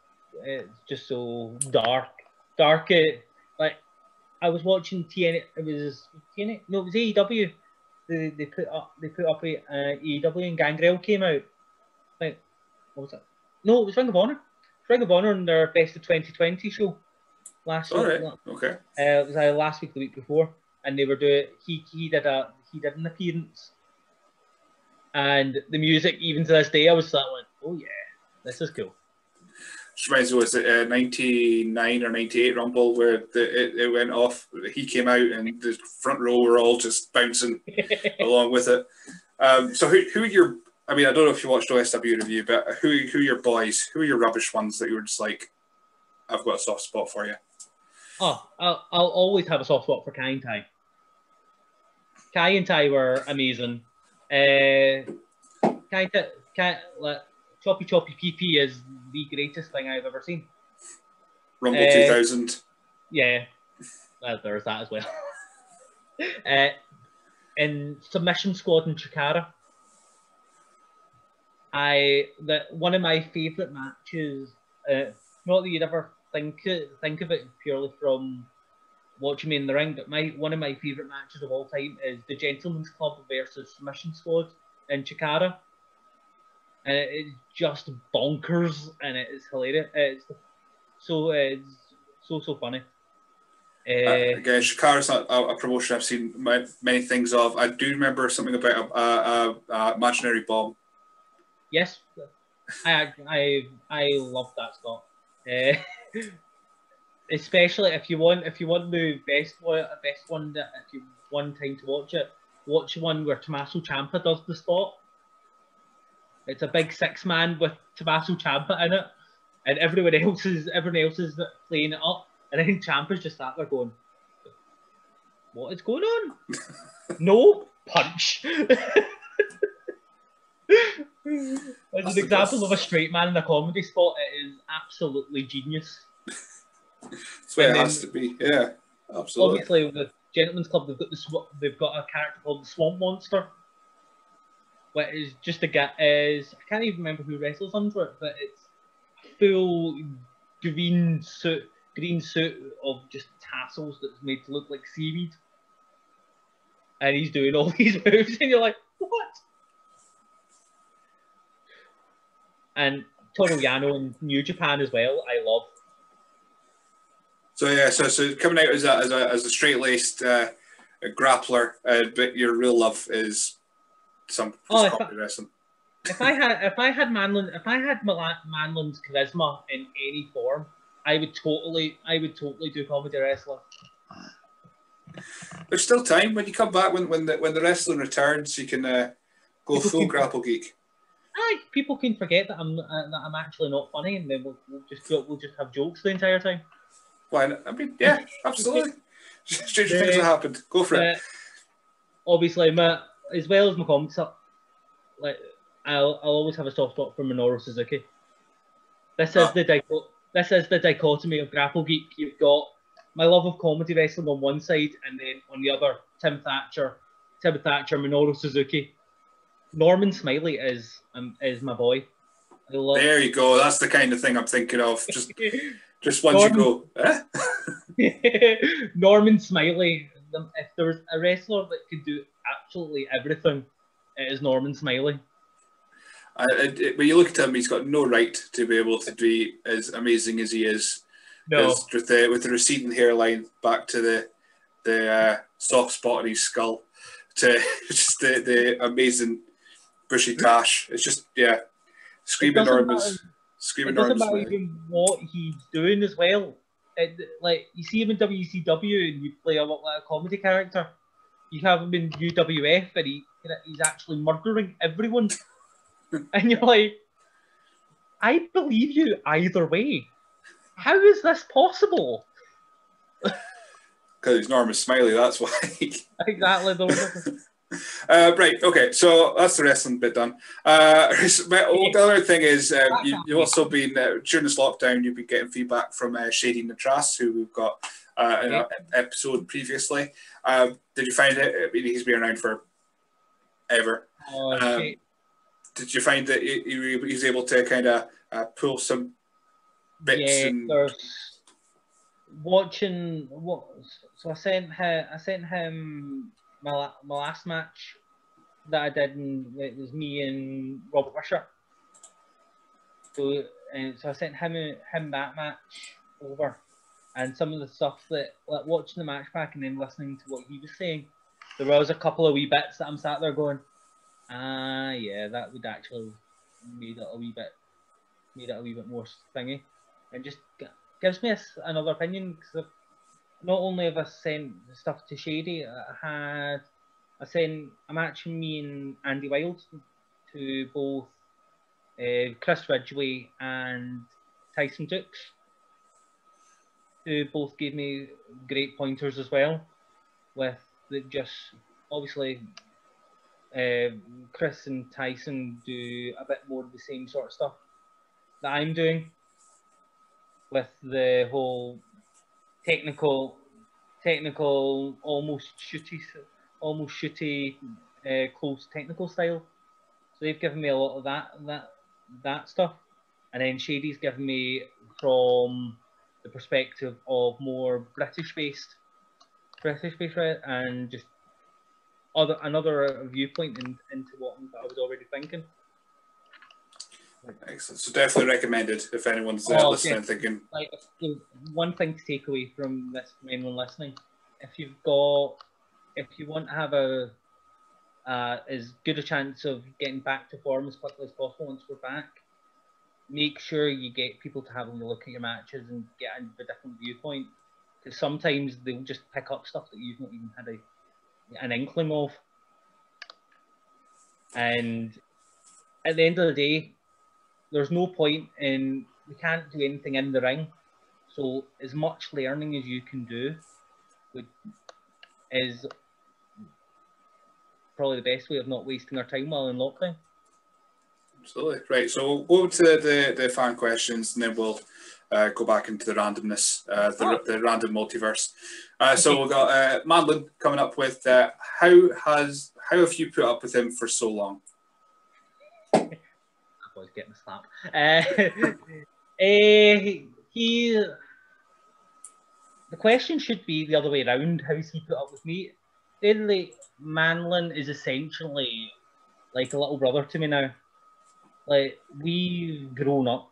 Speaker 2: it's just so dark, dark. It, Like I was watching TN. It was TN. No, it was AEW. They, they put up they put up a uh, AEW and Gangrel came out. Like what was that? No, it was Ring of Honor. Ring of Honor on their Best of 2020 show last
Speaker 1: All right,
Speaker 2: week.
Speaker 1: okay.
Speaker 2: Uh, it was either last week, or the week before, and they were doing. He he did a he did an appearance, and the music even to this day, I was like, oh yeah, this is cool.
Speaker 1: Which reminds me, was it uh, 99 or 98 Rumble where the, it, it went off? He came out and the front row were all just bouncing along with it. Um, so who, who are your, I mean, I don't know if you watched OSW review, but who, who are your boys? Who are your rubbish ones that you were just like, I've got a soft spot for you?
Speaker 2: oh, I'll, I'll always have a soft spot for Kai En Tai. Kai En Tai were amazing. Uh, Kai, Ty- Kai, like, Choppy Choppy PP is the greatest thing I've ever seen.
Speaker 1: Rumble
Speaker 2: Uh,
Speaker 1: 2000.
Speaker 2: Yeah, uh, there's that as well. uh, in Submission Squad and Chikara, I that one of my favourite matches. Uh, not that you'd ever think think of it purely from watching me in the ring, but my one of my favourite matches of all time is the Gentlemen's Club versus Submission Squad in Chikara. And it's just bonkers and it is hilarious. It's so it's so so funny.
Speaker 1: Uh, uh, again, Chikara's not a, a, promotion I've seen my, many things of. I do remember something about a, a, a imaginary bomb.
Speaker 2: Yes, I I I love that Scott. Uh, especially if you want if you want the best one best one that if you one time to watch it, watch one where Tommaso Ciampa does the spot. It's a big six man with Tommaso Ciampa in it, and everyone else is everyone else is playing it up and then Ciampa's just sat there going, What is going on? no punch. As an example of a straight man in a comedy spot, it is absolutely genius.
Speaker 1: That's where it has to be. Yeah, absolutely.
Speaker 2: Obviously, with the Gentlemen's Club, they've got the sw- they've got a character called the Swamp Monster, which is just a guy. is I can't even remember who wrestles under it, but it's full green suit green suit of just tassels that's made to look like seaweed. And he's doing all these moves, and you're like, what? And Toru Yano in New Japan as well, I love.
Speaker 1: So yeah, so so coming out as a as a, as a straight laced uh, grappler, uh, but your real love is some oh, comedy wrestling.
Speaker 2: If I had if I had Manlon if I had Manlon's charisma in any form, I would totally, I would totally do comedy wrestler.
Speaker 1: There's still time when you come back when when the when the wrestling returns, you can uh, go full grapple geek.
Speaker 2: Aye, people can forget that I'm uh, that I'm actually not funny, and then we'll, we'll just we'll just have jokes the entire time.
Speaker 1: Why? Not? I mean, yeah, absolutely. Strange uh, things have happened. Go for it.
Speaker 2: Obviously, my as well as my comics up, like I'll I'll always have a soft spot for Minoru Suzuki. This is ah. the dichotomy this is the dichotomy of Grapple Geek. You've got my love of comedy wrestling on one side, and then on the other, Tim Thatcher, Tim Thatcher, Minoru Suzuki. Norman Smiley is um, is my boy.
Speaker 1: there you go. That's the kind of thing I'm thinking of. Just just once Norman, you go,
Speaker 2: eh? Norman Smiley. If there's a wrestler that could do absolutely everything, it is Norman Smiley.
Speaker 1: I, when you look at him, he's got no right to be able to be as amazing as he is.
Speaker 2: No.
Speaker 1: With the with the receding hairline back to the the uh, soft spot on his skull, to just the, the amazing bushy tash. Hmm? It's just yeah, screaming enormous, screaming
Speaker 2: It doesn't matter even what he's doing as well. It, like you see him in WCW and you play a lot like a comedy character. You have him in UWF and he he's actually murdering everyone. and you're like, I believe you either way. How is this possible?
Speaker 1: Because he's Norman Smiley, that's why.
Speaker 2: exactly.
Speaker 1: uh, right, okay, so that's the wrestling bit done. Uh, the other thing is, uh, you, have also been, uh, during this lockdown, you've been getting feedback from uh, Shady Natras, who we've got uh, in an episode previously. Uh, did you find it? I mean, he's been around for ever.
Speaker 2: Oh, um,
Speaker 1: did you find that he, he was able to kind of uh, pull some bits? Yeah, and...
Speaker 2: watching what. So I sent her. I sent him my my last match that I did, and it was me and Robert Wishart. So and so I sent him him that match over, and some of the stuff that like watching the match back and then listening to what he was saying, there was a couple of wee bits that I'm sat there going Ah, yeah, that would actually made it a wee bit, made it a wee bit more thingy, and just gives me a, another opinion because not only have I sent stuff to Shady, I had I sent a match me and Andy Wild to both uh, Chris Ridgway and Tyson Dukes, who both gave me great pointers as well. With the just obviously uh, Chris and Tyson do a bit more of the same sort of stuff that I'm doing with the whole technical, technical, almost shooty, almost shooty, uh, close technical style. So they've given me a lot of that, that, that stuff, and then Shady's given me from the perspective of more British-based, British-based, and just other another viewpoint in, into what I was already thinking.
Speaker 1: Excellent. So definitely recommended if anyone's uh, oh, listening thinking.
Speaker 2: Like one thing to take away from this from anyone listening, if you've got, if you want to have a uh, as good a chance of getting back to form as quickly as possible once we're back, make sure you get people to have a look at your matches and get a different viewpoint. Because sometimes they'll just pick up stuff that you've not even had a, an inkling of. And at the end of the day, there's no point in we can't do anything in the ring. So as much learning as you can do would, is probably the best way of not wasting our time while in lockdown.
Speaker 1: Absolutely. Right. So we'll go to the, the fan questions and then we'll uh, go back into the randomness, uh, the, oh. the random multiverse. Uh, so we've got uh, Madeline coming up with uh, how has how have you put up with him for so long?
Speaker 2: Boy's getting a slap. Uh, uh, he. The question should be the other way around. How's he put up with me? Really, Manlon is essentially like a little brother to me now. Like we've grown up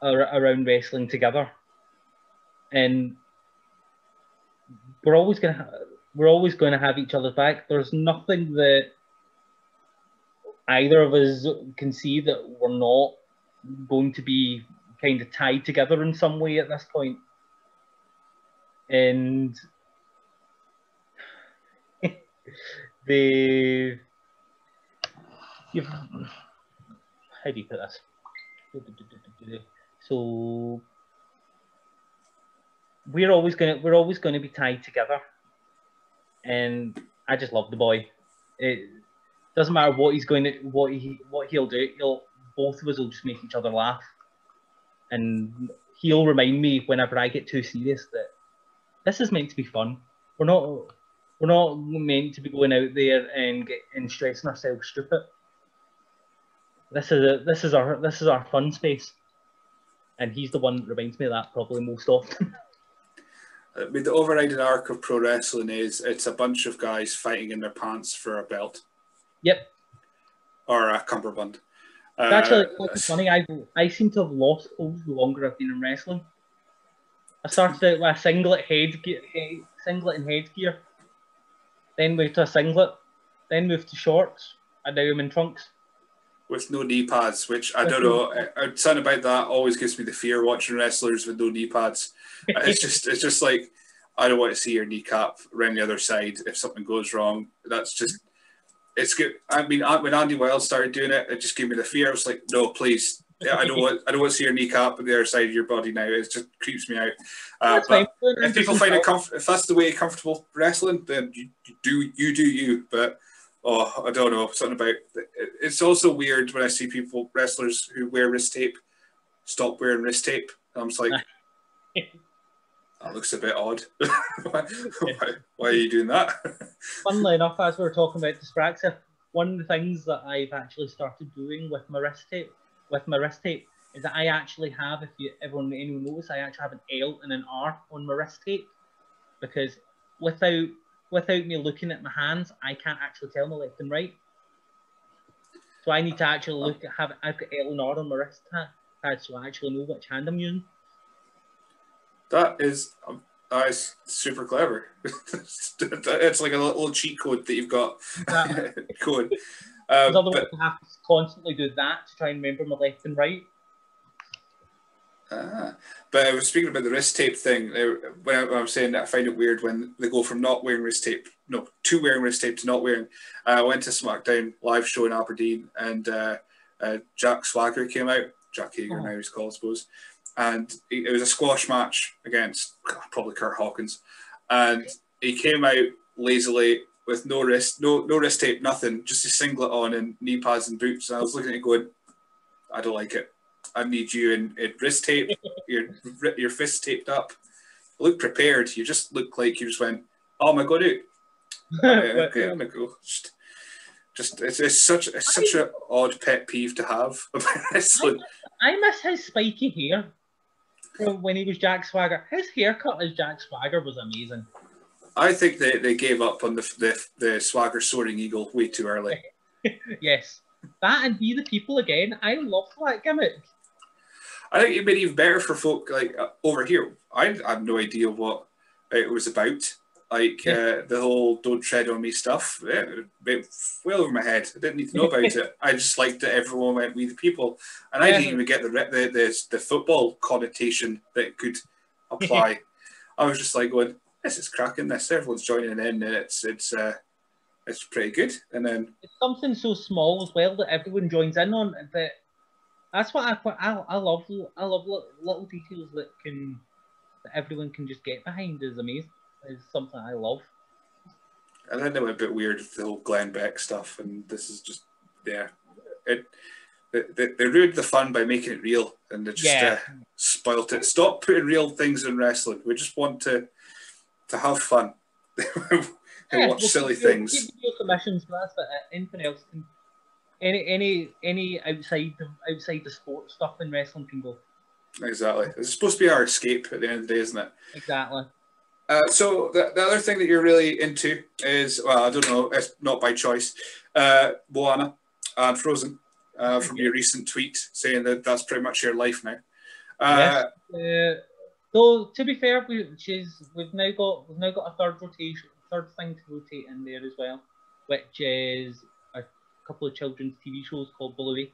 Speaker 2: ar- around wrestling together, and we're always gonna ha- we're always going to have each other's back. There's nothing that either of us can see that we're not going to be kind of tied together in some way at this point. And the you've how do you put this? So we're always gonna we're always gonna be tied together, and I just love the boy. It, doesn't matter what he's going to what he what he'll do. He'll both of us will just make each other laugh, and he'll remind me whenever I get too serious that this is meant to be fun. We're not we're not meant to be going out there and get and stressing ourselves stupid. This is a, this is our this is our fun space, and he's the one that reminds me of that probably most often.
Speaker 1: I mean, the overriding arc of pro wrestling is it's a bunch of guys fighting in their pants for a belt.
Speaker 2: Yep.
Speaker 1: Or a cummerbund.
Speaker 2: Uh, actually funny. I I seem to have lost clothes the longer I've been in wrestling. I started out with a singlet, headgear, head, singlet and headgear. Then moved to a singlet. Then moved to shorts, and now I'm in trunks.
Speaker 1: With no knee pads, which I don't know. Something about that always gives me the fear watching wrestlers with no knee pads. it's just, it's just like I don't want to see your kneecap around the other side if something goes wrong. That's just it's good. I mean, when Andy Wild started doing it, it just gave me the fear. I was like, no, please. Yeah, I don't want. I don't want to see your kneecap on the other side of your body now. It just creeps me out. Uh, but if people find it comfortable, if that's the way comfortable wrestling, then you, you do you do you. But oh, I don't know something about. It. It's also weird when I see people wrestlers who wear wrist tape stop wearing wrist tape. I'm just like, that looks a bit odd. why, why, are you doing that?
Speaker 2: Funnily enough, as we were talking about dyspraxia, one of the things that I've actually started doing with my wrist tape, with my wrist tape, is that I actually have, if you everyone anyone knows, I actually have an L and an R on my wrist tape, because without without me looking at my hands, I can't actually tell my left and right. So I need to actually uh-huh. look at have I've got L and R on my wrist pad, so I actually know which hand I'm using.
Speaker 1: That is um, that is super clever. it's like a little cheat code that you've got. code.
Speaker 2: Um, otherwise, but, I have to constantly do that to try and remember my left and right.
Speaker 1: Ah, but I was speaking about the wrist tape thing. When I, was saying that I find it weird when they go from not wearing wrist tape, no, to wearing wrist tape to not wearing. Uh, I went to SmackDown live show in Aberdeen, and uh, uh, Jack Swagger came out. Jack Hager oh. now he's called, I suppose and it was a squash match against probably Kurt Hawkins, and he came out lazily with no wrist, no no wrist tape, nothing, just a singlet on and knee pads and boots. And I was looking at it going, I don't like it. I need you in, in wrist tape, your your fist taped up. Look prepared. You just look like you just went, oh my god, it. Uh, okay, I'm gonna go. Just, just it's, it's such it's such an odd pet peeve to have.
Speaker 2: I, I miss his spiky hair. When he was Jack Swagger. His haircut as Jack Swagger was amazing.
Speaker 1: I think they, they gave up on the, the the Swagger soaring eagle way too early.
Speaker 2: yes, that and be the people again. I love that gimmick.
Speaker 1: I think it made it even better for folk like uh, over here. I had no idea what it was about. Like uh, the whole "Don't tread on me" stuff, yeah, it well over my head. I didn't need to know about it. I just liked that everyone went "We the people," and I didn't even get the the the, the football connotation that could apply. I was just like going, "This is cracking. This everyone's joining in, and it's it's uh, it's pretty good." And then
Speaker 2: it's something so small as well that everyone joins in on. That that's what I I, I love. I love little details that can that everyone can just get behind. Is amazing is something I love.
Speaker 1: And then they went a bit weird with the whole Glenn Beck stuff, and this is just yeah, it. They, they ruined the fun by making it real, and they just yeah. uh, spoilt it. Stop putting real things in wrestling. We just want to to have fun and yeah, watch we'll silly things.
Speaker 2: Keep submissions, but that's it. Anything else can any any any outside the outside the sport stuff in wrestling can go.
Speaker 1: Exactly. It's supposed to be our escape at the end of the day, isn't it?
Speaker 2: Exactly.
Speaker 1: Uh, so the, the other thing that you're really into is well, I don't know, it's not by choice. Uh, Moana and Frozen, uh, from your recent tweet saying that that's pretty much your life now. Uh,
Speaker 2: yes. Uh, though to be fair, we, she's we've now got we've now got a third rotation, third thing to rotate in there as well, which is a couple of children's TV shows called Bluey,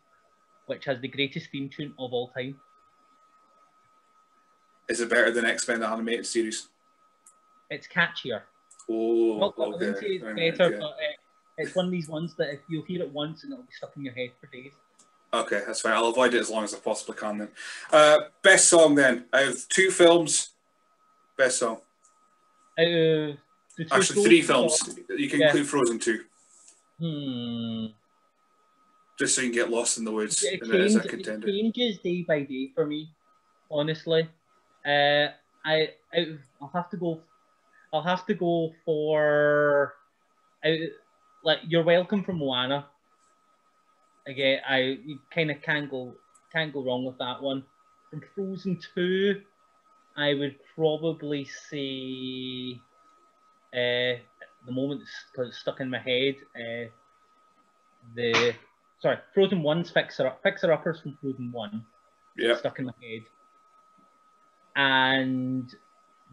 Speaker 2: which has the greatest theme tune of all time.
Speaker 1: Is it better than X Men the animated series?
Speaker 2: It's catchier.
Speaker 1: Oh, Not, okay.
Speaker 2: I it's better, okay. but uh, it's one of these ones that if you'll hear it once and it'll be stuck in your head for days.
Speaker 1: Okay, that's fine. I'll avoid it as long as I possibly can then. Uh, best song then. I have two films. Best song.
Speaker 2: Uh,
Speaker 1: Actually, three films. You can yeah. include Frozen 2.
Speaker 2: Hmm.
Speaker 1: Just so you can get lost in the woods.
Speaker 2: It, change, it changes day by day for me, honestly. Uh, I, I I'll have to go. I'll have to go for. I, like you're welcome from Moana. Again, I you kind of can't go can't go wrong with that one. From Frozen Two, I would probably say. Uh, the moment because it's stuck in my head. Uh, the sorry, Frozen One's Fixer Up, Fixer Uppers from Frozen One.
Speaker 1: Yeah.
Speaker 2: Stuck in my head and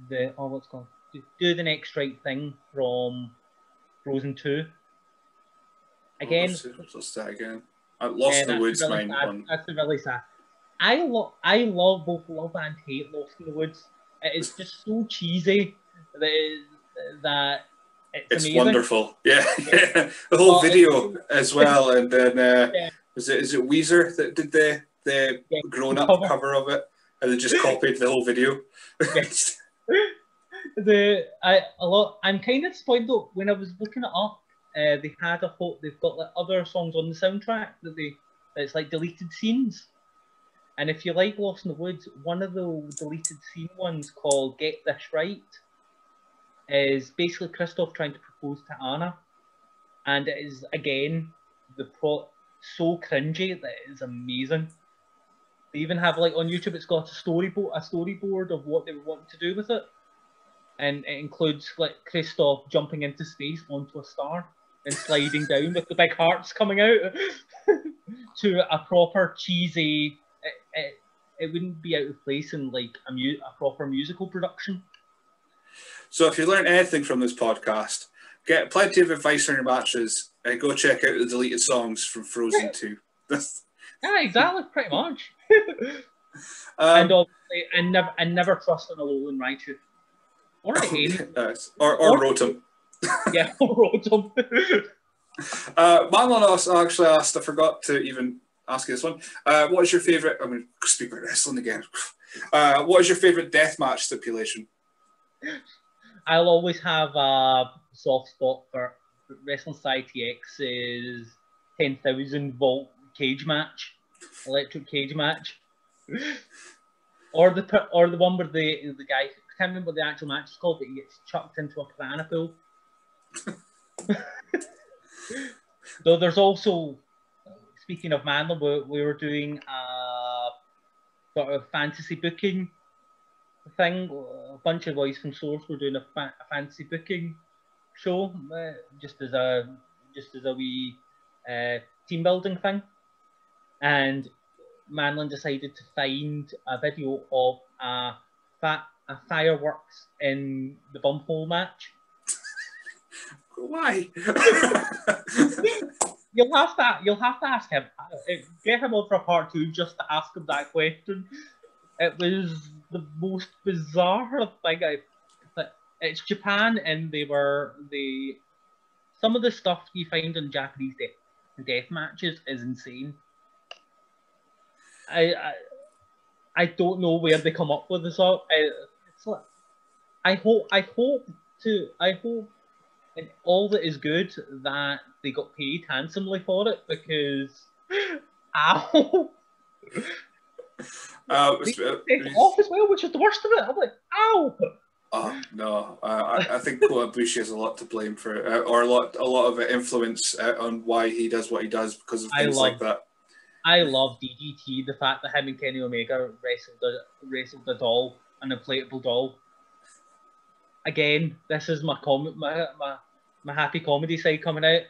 Speaker 2: the oh what's called do the next right thing from Frozen Two. Again,
Speaker 1: what's that again? I lost yeah, the woods. Really mine
Speaker 2: sad.
Speaker 1: one.
Speaker 2: That's really sad. I love I love both love and hate Lost in the Woods. It is just so cheesy that that it's,
Speaker 1: it's wonderful. Yeah, yeah. The whole video as well, and then uh, yeah. was it is it Weezer that did the the yeah, grown up cover. cover of it? and they just copied the whole video.
Speaker 2: The I a lot. I'm kind of disappointed though. When I was looking it up, uh, they had a whole. They've got like other songs on the soundtrack that they. It's like deleted scenes. And if you like Lost in the Woods, one of the deleted scene ones called "Get This Right" is basically Kristoff trying to propose to Anna, and it is again the pro so cringy that it is amazing. They even have like on YouTube, it's got a storyboard, a storyboard of what they want to do with it, and it includes like Kristoff jumping into space onto a star and sliding down with the big hearts coming out to a proper cheesy. It, it, it wouldn't be out of place in like a, mu- a proper musical production.
Speaker 1: So if you learn anything from this podcast, get plenty of advice on your matches and go check out the deleted songs from Frozen 2.
Speaker 2: yeah, exactly, pretty much. um, and obviously, and never, and never trust an Alolan Raichu. Or a game.
Speaker 1: Or, or, or Rotom.
Speaker 2: yeah, or Rotom.
Speaker 1: uh, also actually asked, I forgot to even ask you this one. Uh, what is your favourite, I'm going to speak about wrestling again. Uh, what is your favourite death match stipulation?
Speaker 2: I'll always have a soft spot for Wrestling Society X's 10,000 volt cage match electric cage match, or the or the one where the the guy can't remember what the actual match is called, but he gets chucked into a piranha pool. Though there's also, speaking of Manlon, we, we were doing a sort of fantasy booking thing. A bunch of boys from Source were doing a, fa- a fancy booking show, uh, just as a just as a wee uh, team building thing, and Manlon decided to find a video of a, fa- a fireworks in the bumhole match.
Speaker 1: Why?
Speaker 2: you'll have to you'll have to ask him. Get him on for part two just to ask him that question. It was the most bizarre thing I. It's Japan, and they were the some of the stuff you find in Japanese death, death matches is insane. I, I I don't know where they come up with this. All I, I hope I hope to I hope and all that is good that they got paid handsomely for it because ow.
Speaker 1: Uh,
Speaker 2: take off as well, which is the worst of it. I'm like, ow.
Speaker 1: Oh no, uh, I, I think Kota Ibushi has a lot to blame for it, uh, or a lot, a lot of influence uh, on why he does what he does because of things
Speaker 2: love,
Speaker 1: like that.
Speaker 2: I love DDT. The fact that him and Kenny Omega wrestled a wrestled a doll, an inflatable doll. Again, this is my comment, my, my my happy comedy side coming out.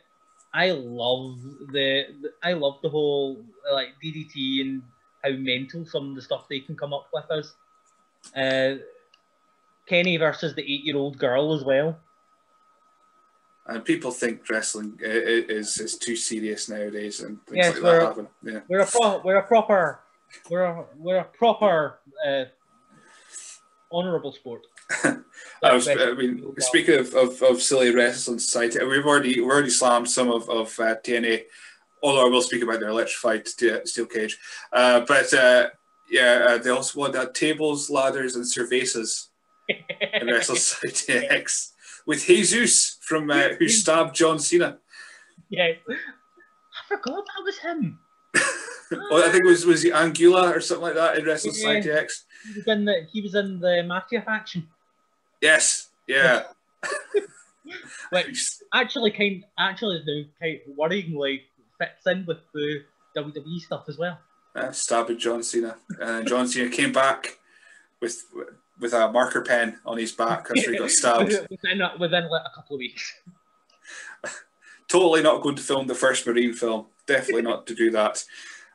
Speaker 2: I love the, the I love the whole like DDT and how mental some of the stuff they can come up with is. Uh, Kenny versus the eight-year-old girl as well.
Speaker 1: And people think wrestling is is too serious nowadays, and things
Speaker 2: yes,
Speaker 1: like
Speaker 2: we're,
Speaker 1: that happen. Yeah,
Speaker 2: we're a pro- we're a proper we're a, we're a proper uh, honourable sport.
Speaker 1: I, was, I mean, speaking of, of, of silly wrestling society, we've already we've already slammed some of of uh, TNA. Although I will speak about their electrified steel cage, uh, but uh, yeah, uh, they also want that tables, ladders, and cervezas in Wrestle Society X with Jesus from uh, who stabbed John Cena.
Speaker 2: Yeah, I forgot that was him.
Speaker 1: well, I think it was was he Angula or something like that in Wrestle yeah. Society X.
Speaker 2: He was in the he was in the Mafia faction.
Speaker 1: Yes. Yeah.
Speaker 2: Which actually kind actually the kind of worryingly fits in with the WWE stuff as well.
Speaker 1: Uh, stabbing John Cena, and John Cena came back with with a marker pen on his back after he got stabbed.
Speaker 2: within, within like a couple of weeks.
Speaker 1: totally not going to film the first Marine film. Definitely not to do that.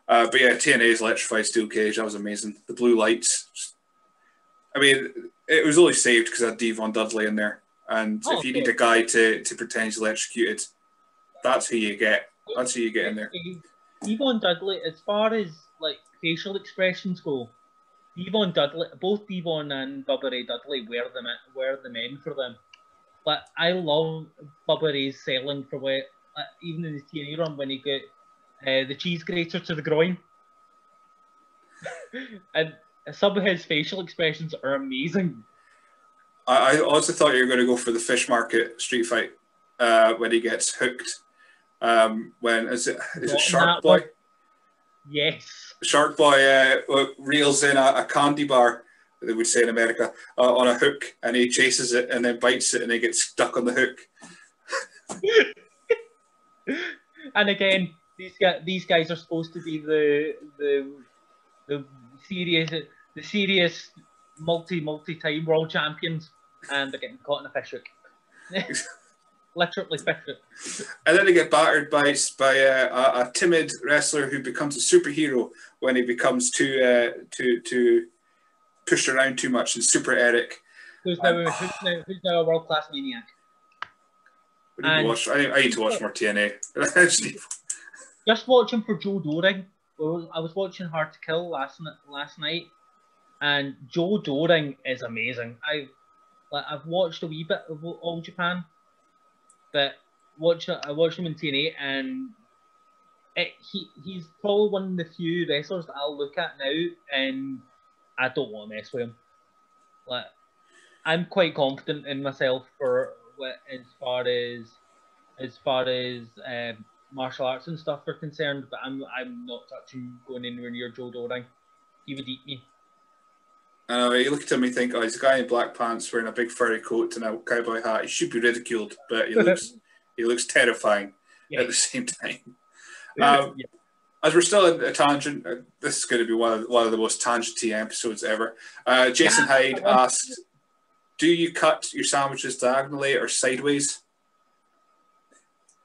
Speaker 1: Uh, but yeah, TNA's electrified steel cage. That was amazing. The blue lights. I mean, it was only saved because I had D-Von Dudley in there. And oh, if you need a guy to, to pretend he's electrocuted, that's who you get. That's who you get in there.
Speaker 2: D-Von Dudley, as far as like facial expressions go, D-Von Dudley, both D-Von and Bubba Ray Dudley were the were the men for them. But I love Bubba Ray's selling for what, uh, even in his TNA run when he got uh, the cheese grater to the groin. and some of his facial expressions are amazing.
Speaker 1: I, I also thought you were going to go for the fish market street fight uh, when he gets hooked. Um, when is it is it Shark Boy? One?
Speaker 2: Yes.
Speaker 1: Shark Boy uh, reels in a, a, candy bar, they would say in America, uh, on a hook, and he chases it and then bites it, and he gets stuck on the hook.
Speaker 2: and again, these guys, these guys are supposed to be the the the serious the serious multi multi time world champions, and they're getting caught in a fish hook. Literally fish hook.
Speaker 1: And then they get battered by by uh, a, a, timid wrestler who becomes a superhero when he becomes too uh, too too pushed around too much. And Super Eric.
Speaker 2: Who's now, um, who's now, who's now a world class maniac?
Speaker 1: I need, watch, I, I need to watch more TNA.
Speaker 2: just watching for Joe Doering. I was watching Hard to Kill last last night, and Joe Doering is amazing. I like I've watched a wee bit of All Japan, but watch I watched him in TNA, and it, he he's probably one of the few wrestlers that I'll look at now, and I don't want to mess with him. Like I'm quite confident in myself for as far as as far as um, martial arts and stuff are concerned, but I'm I'm not touching going anywhere near Joe Doering. He would eat me.
Speaker 1: I know, you look at him and think, oh, he's a guy in black pants wearing a big furry coat and a cowboy hat. He should be ridiculed, but he looks he looks terrifying yeah. at the same time. Um, yeah. as we're still in a tangent, uh, this is going to be one of, one of the most tangenty episodes ever. Uh, Jason yeah, Hyde asked, "Do you cut your sandwiches diagonally or sideways?"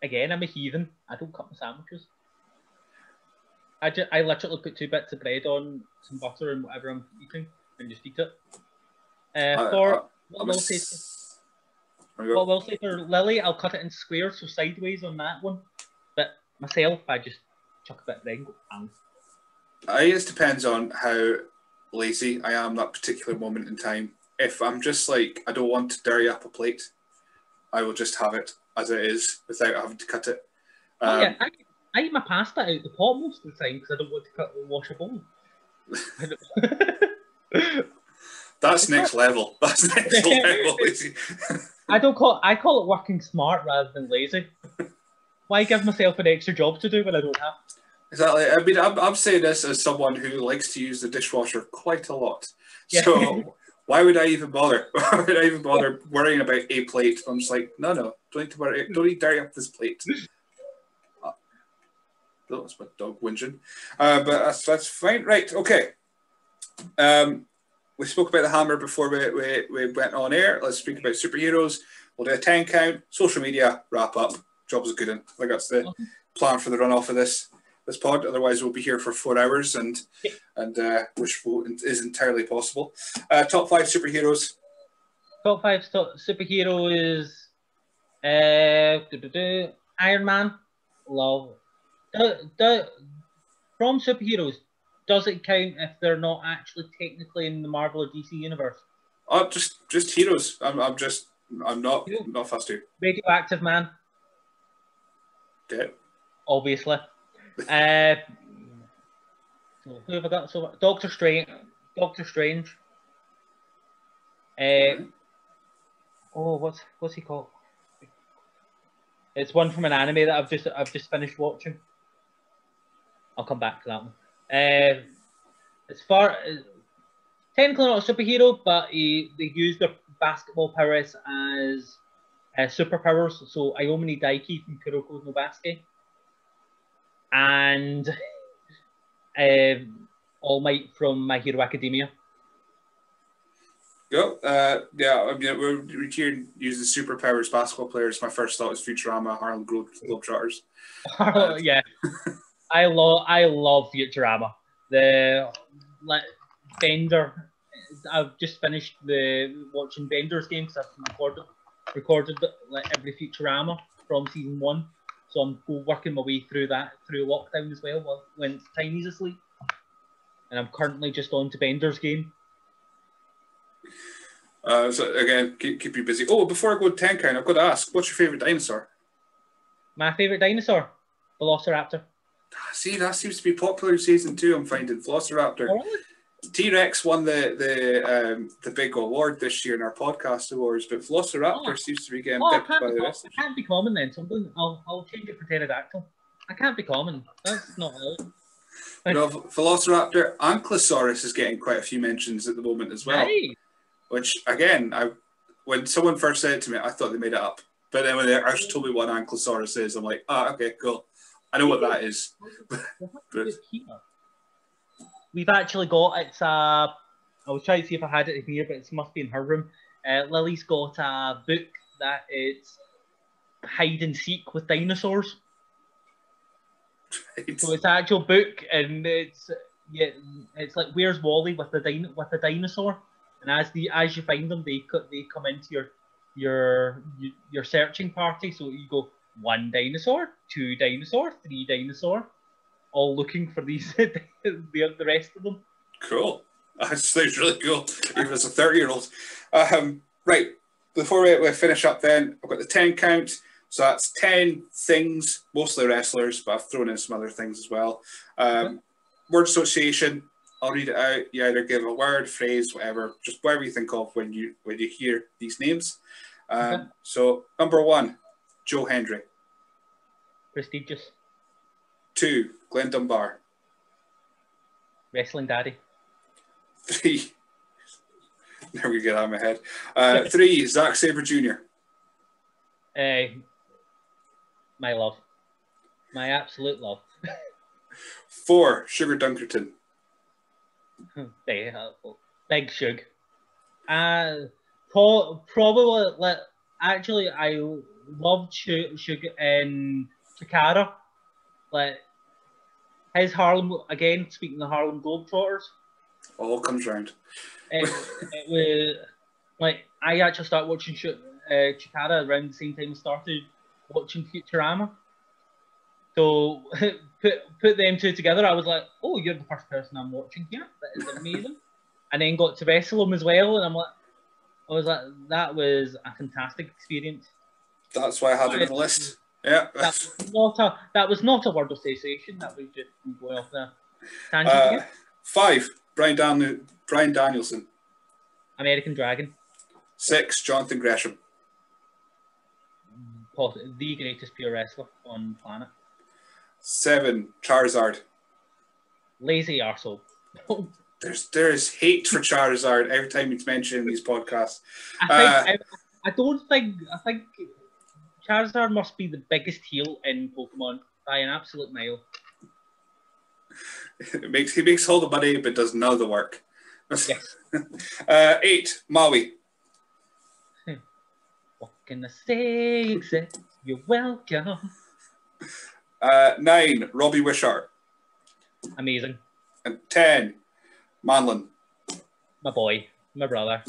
Speaker 2: Again, I'm a heathen. I don't cut my sandwiches. I just, I literally put two bits of bread on some butter and whatever I'm eating and just eat it. Uh, for what will say, what will say for Lily, I'll cut it in squares, so sideways on that one. But myself, I just chuck a bit of bread and go,
Speaker 1: I guess depends on how lazy I am that particular moment in time. If I'm just like I don't want to dirty up a plate, I will just have it as it is without having to cut it.
Speaker 2: Um, oh, yeah, um, I, I eat my pasta out the pot most of the time because I don't want to cut wash a bowl.
Speaker 1: That's next level. That's next level.
Speaker 2: I don't call I call it working smart rather than lazy. Why give myself an extra job to do when I don't have?
Speaker 1: Exactly. I mean, I'm, I'm saying this as someone who likes to use the dishwasher quite a lot. Yeah. So why would I even bother? why would I even bother worrying about a plate? I'm just like, no, no, don't need to worry. Don't need to dirty up this plate. Uh, that's my dog whinging. Uh, but that's, that's fine. Right. Okay. Um, we spoke about the hammer before we, we, we went on air. Let's speak about superheroes. We'll do a 10 count, social media, wrap up. Job's a good one. I think that's the plan for the run off of this this pod. Otherwise, we'll be here for four hours, and and uh, which is entirely possible. Uh, top five superheroes.
Speaker 2: Top five top superhero is uh, Iron Man. Love. Do, do, from superheroes, does it count if they're not actually technically in the Marvel or DC universe?
Speaker 1: Oh, just just heroes. I'm, I'm just I'm not not fast to.
Speaker 2: Radioactive man.
Speaker 1: Okay.
Speaker 2: Obviously. Uh, who have I got? So Doctor Strange. Doctor Strange. Uh, oh, what's what's he called? It's one from an anime that I've just I've just finished watching. I'll come back to that one. Uh, as far as technically not a superhero, but he, they use their basketball powers as uh, superpowers. So Aomine Daiki from Kuroko no Basuke and um, All Might from My Hero Academia.
Speaker 1: Go. Uh, yeah, I mean, we're routine using superpowers basketball players. My first thought was Futurama, Harlem Globetrotters.
Speaker 2: yeah, I love I love Futurama. The like Bender. I've just finished the watching Bender's game because I've recorded recorded like every Futurama from season one. So I'm working my way through that through lockdown as well when Tiny's asleep. And I'm currently just on to Bender's game.
Speaker 1: Uh, so again, keep, keep you busy. Oh, before I go to 10 count, I've got to ask, what's your favourite dinosaur?
Speaker 2: My favourite dinosaur? Velociraptor.
Speaker 1: Ah, see, that seems to be popular in season two, I'm finding. Velociraptor. Oh, really? T Rex won the the um, the big award this year in our podcast awards, but Velociraptor oh. seems to be getting oh, picked by the rest.
Speaker 2: I can't be common then. So I'll I'll change it for pterodactyl. I can't be common. That's not
Speaker 1: allowed. No, Velociraptor, Ankylosaurus is getting quite a few mentions at the moment as well. Right. Which again, I when someone first said it to me, I thought they made it up. But then when they actually told me what Ankylosaurus is, I'm like, ah, oh, okay, cool. I know what that is. but,
Speaker 2: we've actually got it's a. I was trying to see if I had it here, but it must be in her room. Uh, Lily's got a book that it's hide and seek with dinosaurs. Right. So it's an actual book, and it's yeah, it's like where's Wally with the din- with the dinosaur, and as the as you find them, they they come into your your your searching party. So you go one dinosaur, two dinosaur, three dinosaur, all looking for these the, the rest of them.
Speaker 1: Cool. That sounds really cool, even as a 30 year old. Um, right, before we, we, finish up, then, I've got the 10 count. So that's 10 things, mostly wrestlers, but I've thrown in some other things as well. Um, okay. Word association, I'll read it out. You either give a word, phrase, whatever, just whatever you think of when you when you hear these names. Um, okay. So, number one, Joe Hendry.
Speaker 2: Prestigious.
Speaker 1: Two, Glenn Dunbar.
Speaker 2: Wrestling Daddy.
Speaker 1: Three. Never gonna get out of my head. Uh, three, Zack Sabre Jr.
Speaker 2: Uh, my love. My absolute love.
Speaker 1: Four, Sugar Dunkerton.
Speaker 2: Big, big Shug. Uh, pro- probably, like, actually, I loved Sugar in Chikara. Like, his Harlem, again, speaking of Harlem Globetrotters,
Speaker 1: All comes round.
Speaker 2: it, it was like I actually started watching Sh- uh, Chikara around the same time I started watching Futurama. So put put them two together, I was like, "Oh, you're the first person I'm watching here. That is amazing." and then got to wrestle them as well, and I'm like, I was like, that was a fantastic experience.
Speaker 1: That's why I had it on the list. Yeah.
Speaker 2: That was not a that was not a word association. That was just going off the tangent.
Speaker 1: Uh, five, Bryan, Dan- Bryan Danielson.
Speaker 2: American Dragon,
Speaker 1: Six, Jonathan Gresham.
Speaker 2: the greatest pure wrestler on planet.
Speaker 1: Seven, Charizard.
Speaker 2: Lazy arsehole.
Speaker 1: There's there is hate for Charizard every time it's mentioned in these podcasts.
Speaker 2: I think I, I don't think I think Charizard must be the biggest heel in Pokemon by an absolute mile.
Speaker 1: It makes he makes all the money but does none of the work.
Speaker 2: Yes.
Speaker 1: uh, eight, Maui.
Speaker 2: What can I say except you're welcome?
Speaker 1: Uh, nine, Robbie Wishart.
Speaker 2: Amazing.
Speaker 1: And ten, Manlon.
Speaker 2: My boy, my brother.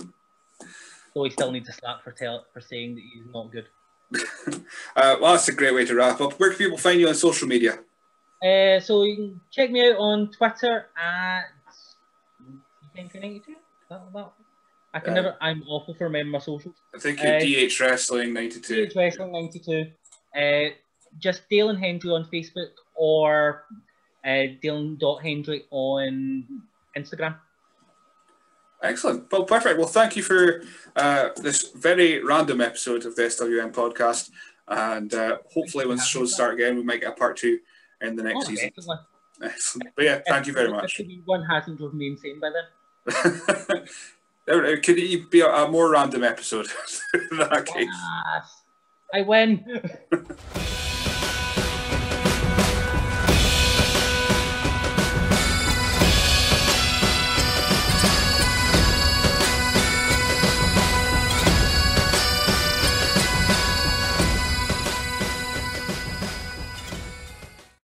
Speaker 2: Though he still needs a slap for tell for saying that he's not good.
Speaker 1: Uh, well, that's a great way to wrap up. Where can people find you on social media?
Speaker 2: Uh, so you can check me out on Twitter at TK92. That, that. I can
Speaker 1: Uh,
Speaker 2: never. I'm awful for remembering my socials.
Speaker 1: I think you're
Speaker 2: Uh,
Speaker 1: DH Wrestling 92.
Speaker 2: DH Wrestling 92. Uh, just Daihlan Hendry on Facebook or uh, Daihlan.Hendry on Instagram.
Speaker 1: Excellent. Well, perfect. Well, thank you for uh, this very random episode of the SWN podcast. And uh, hopefully, when shows start again, we might get a part two in the next
Speaker 2: Oh,
Speaker 1: season.
Speaker 2: definitely.
Speaker 1: Excellent. But yeah, thank you very much.
Speaker 2: One hasn't driven me insane by then.
Speaker 1: Could it be a, a more random episode in that case?
Speaker 2: Yes. I win.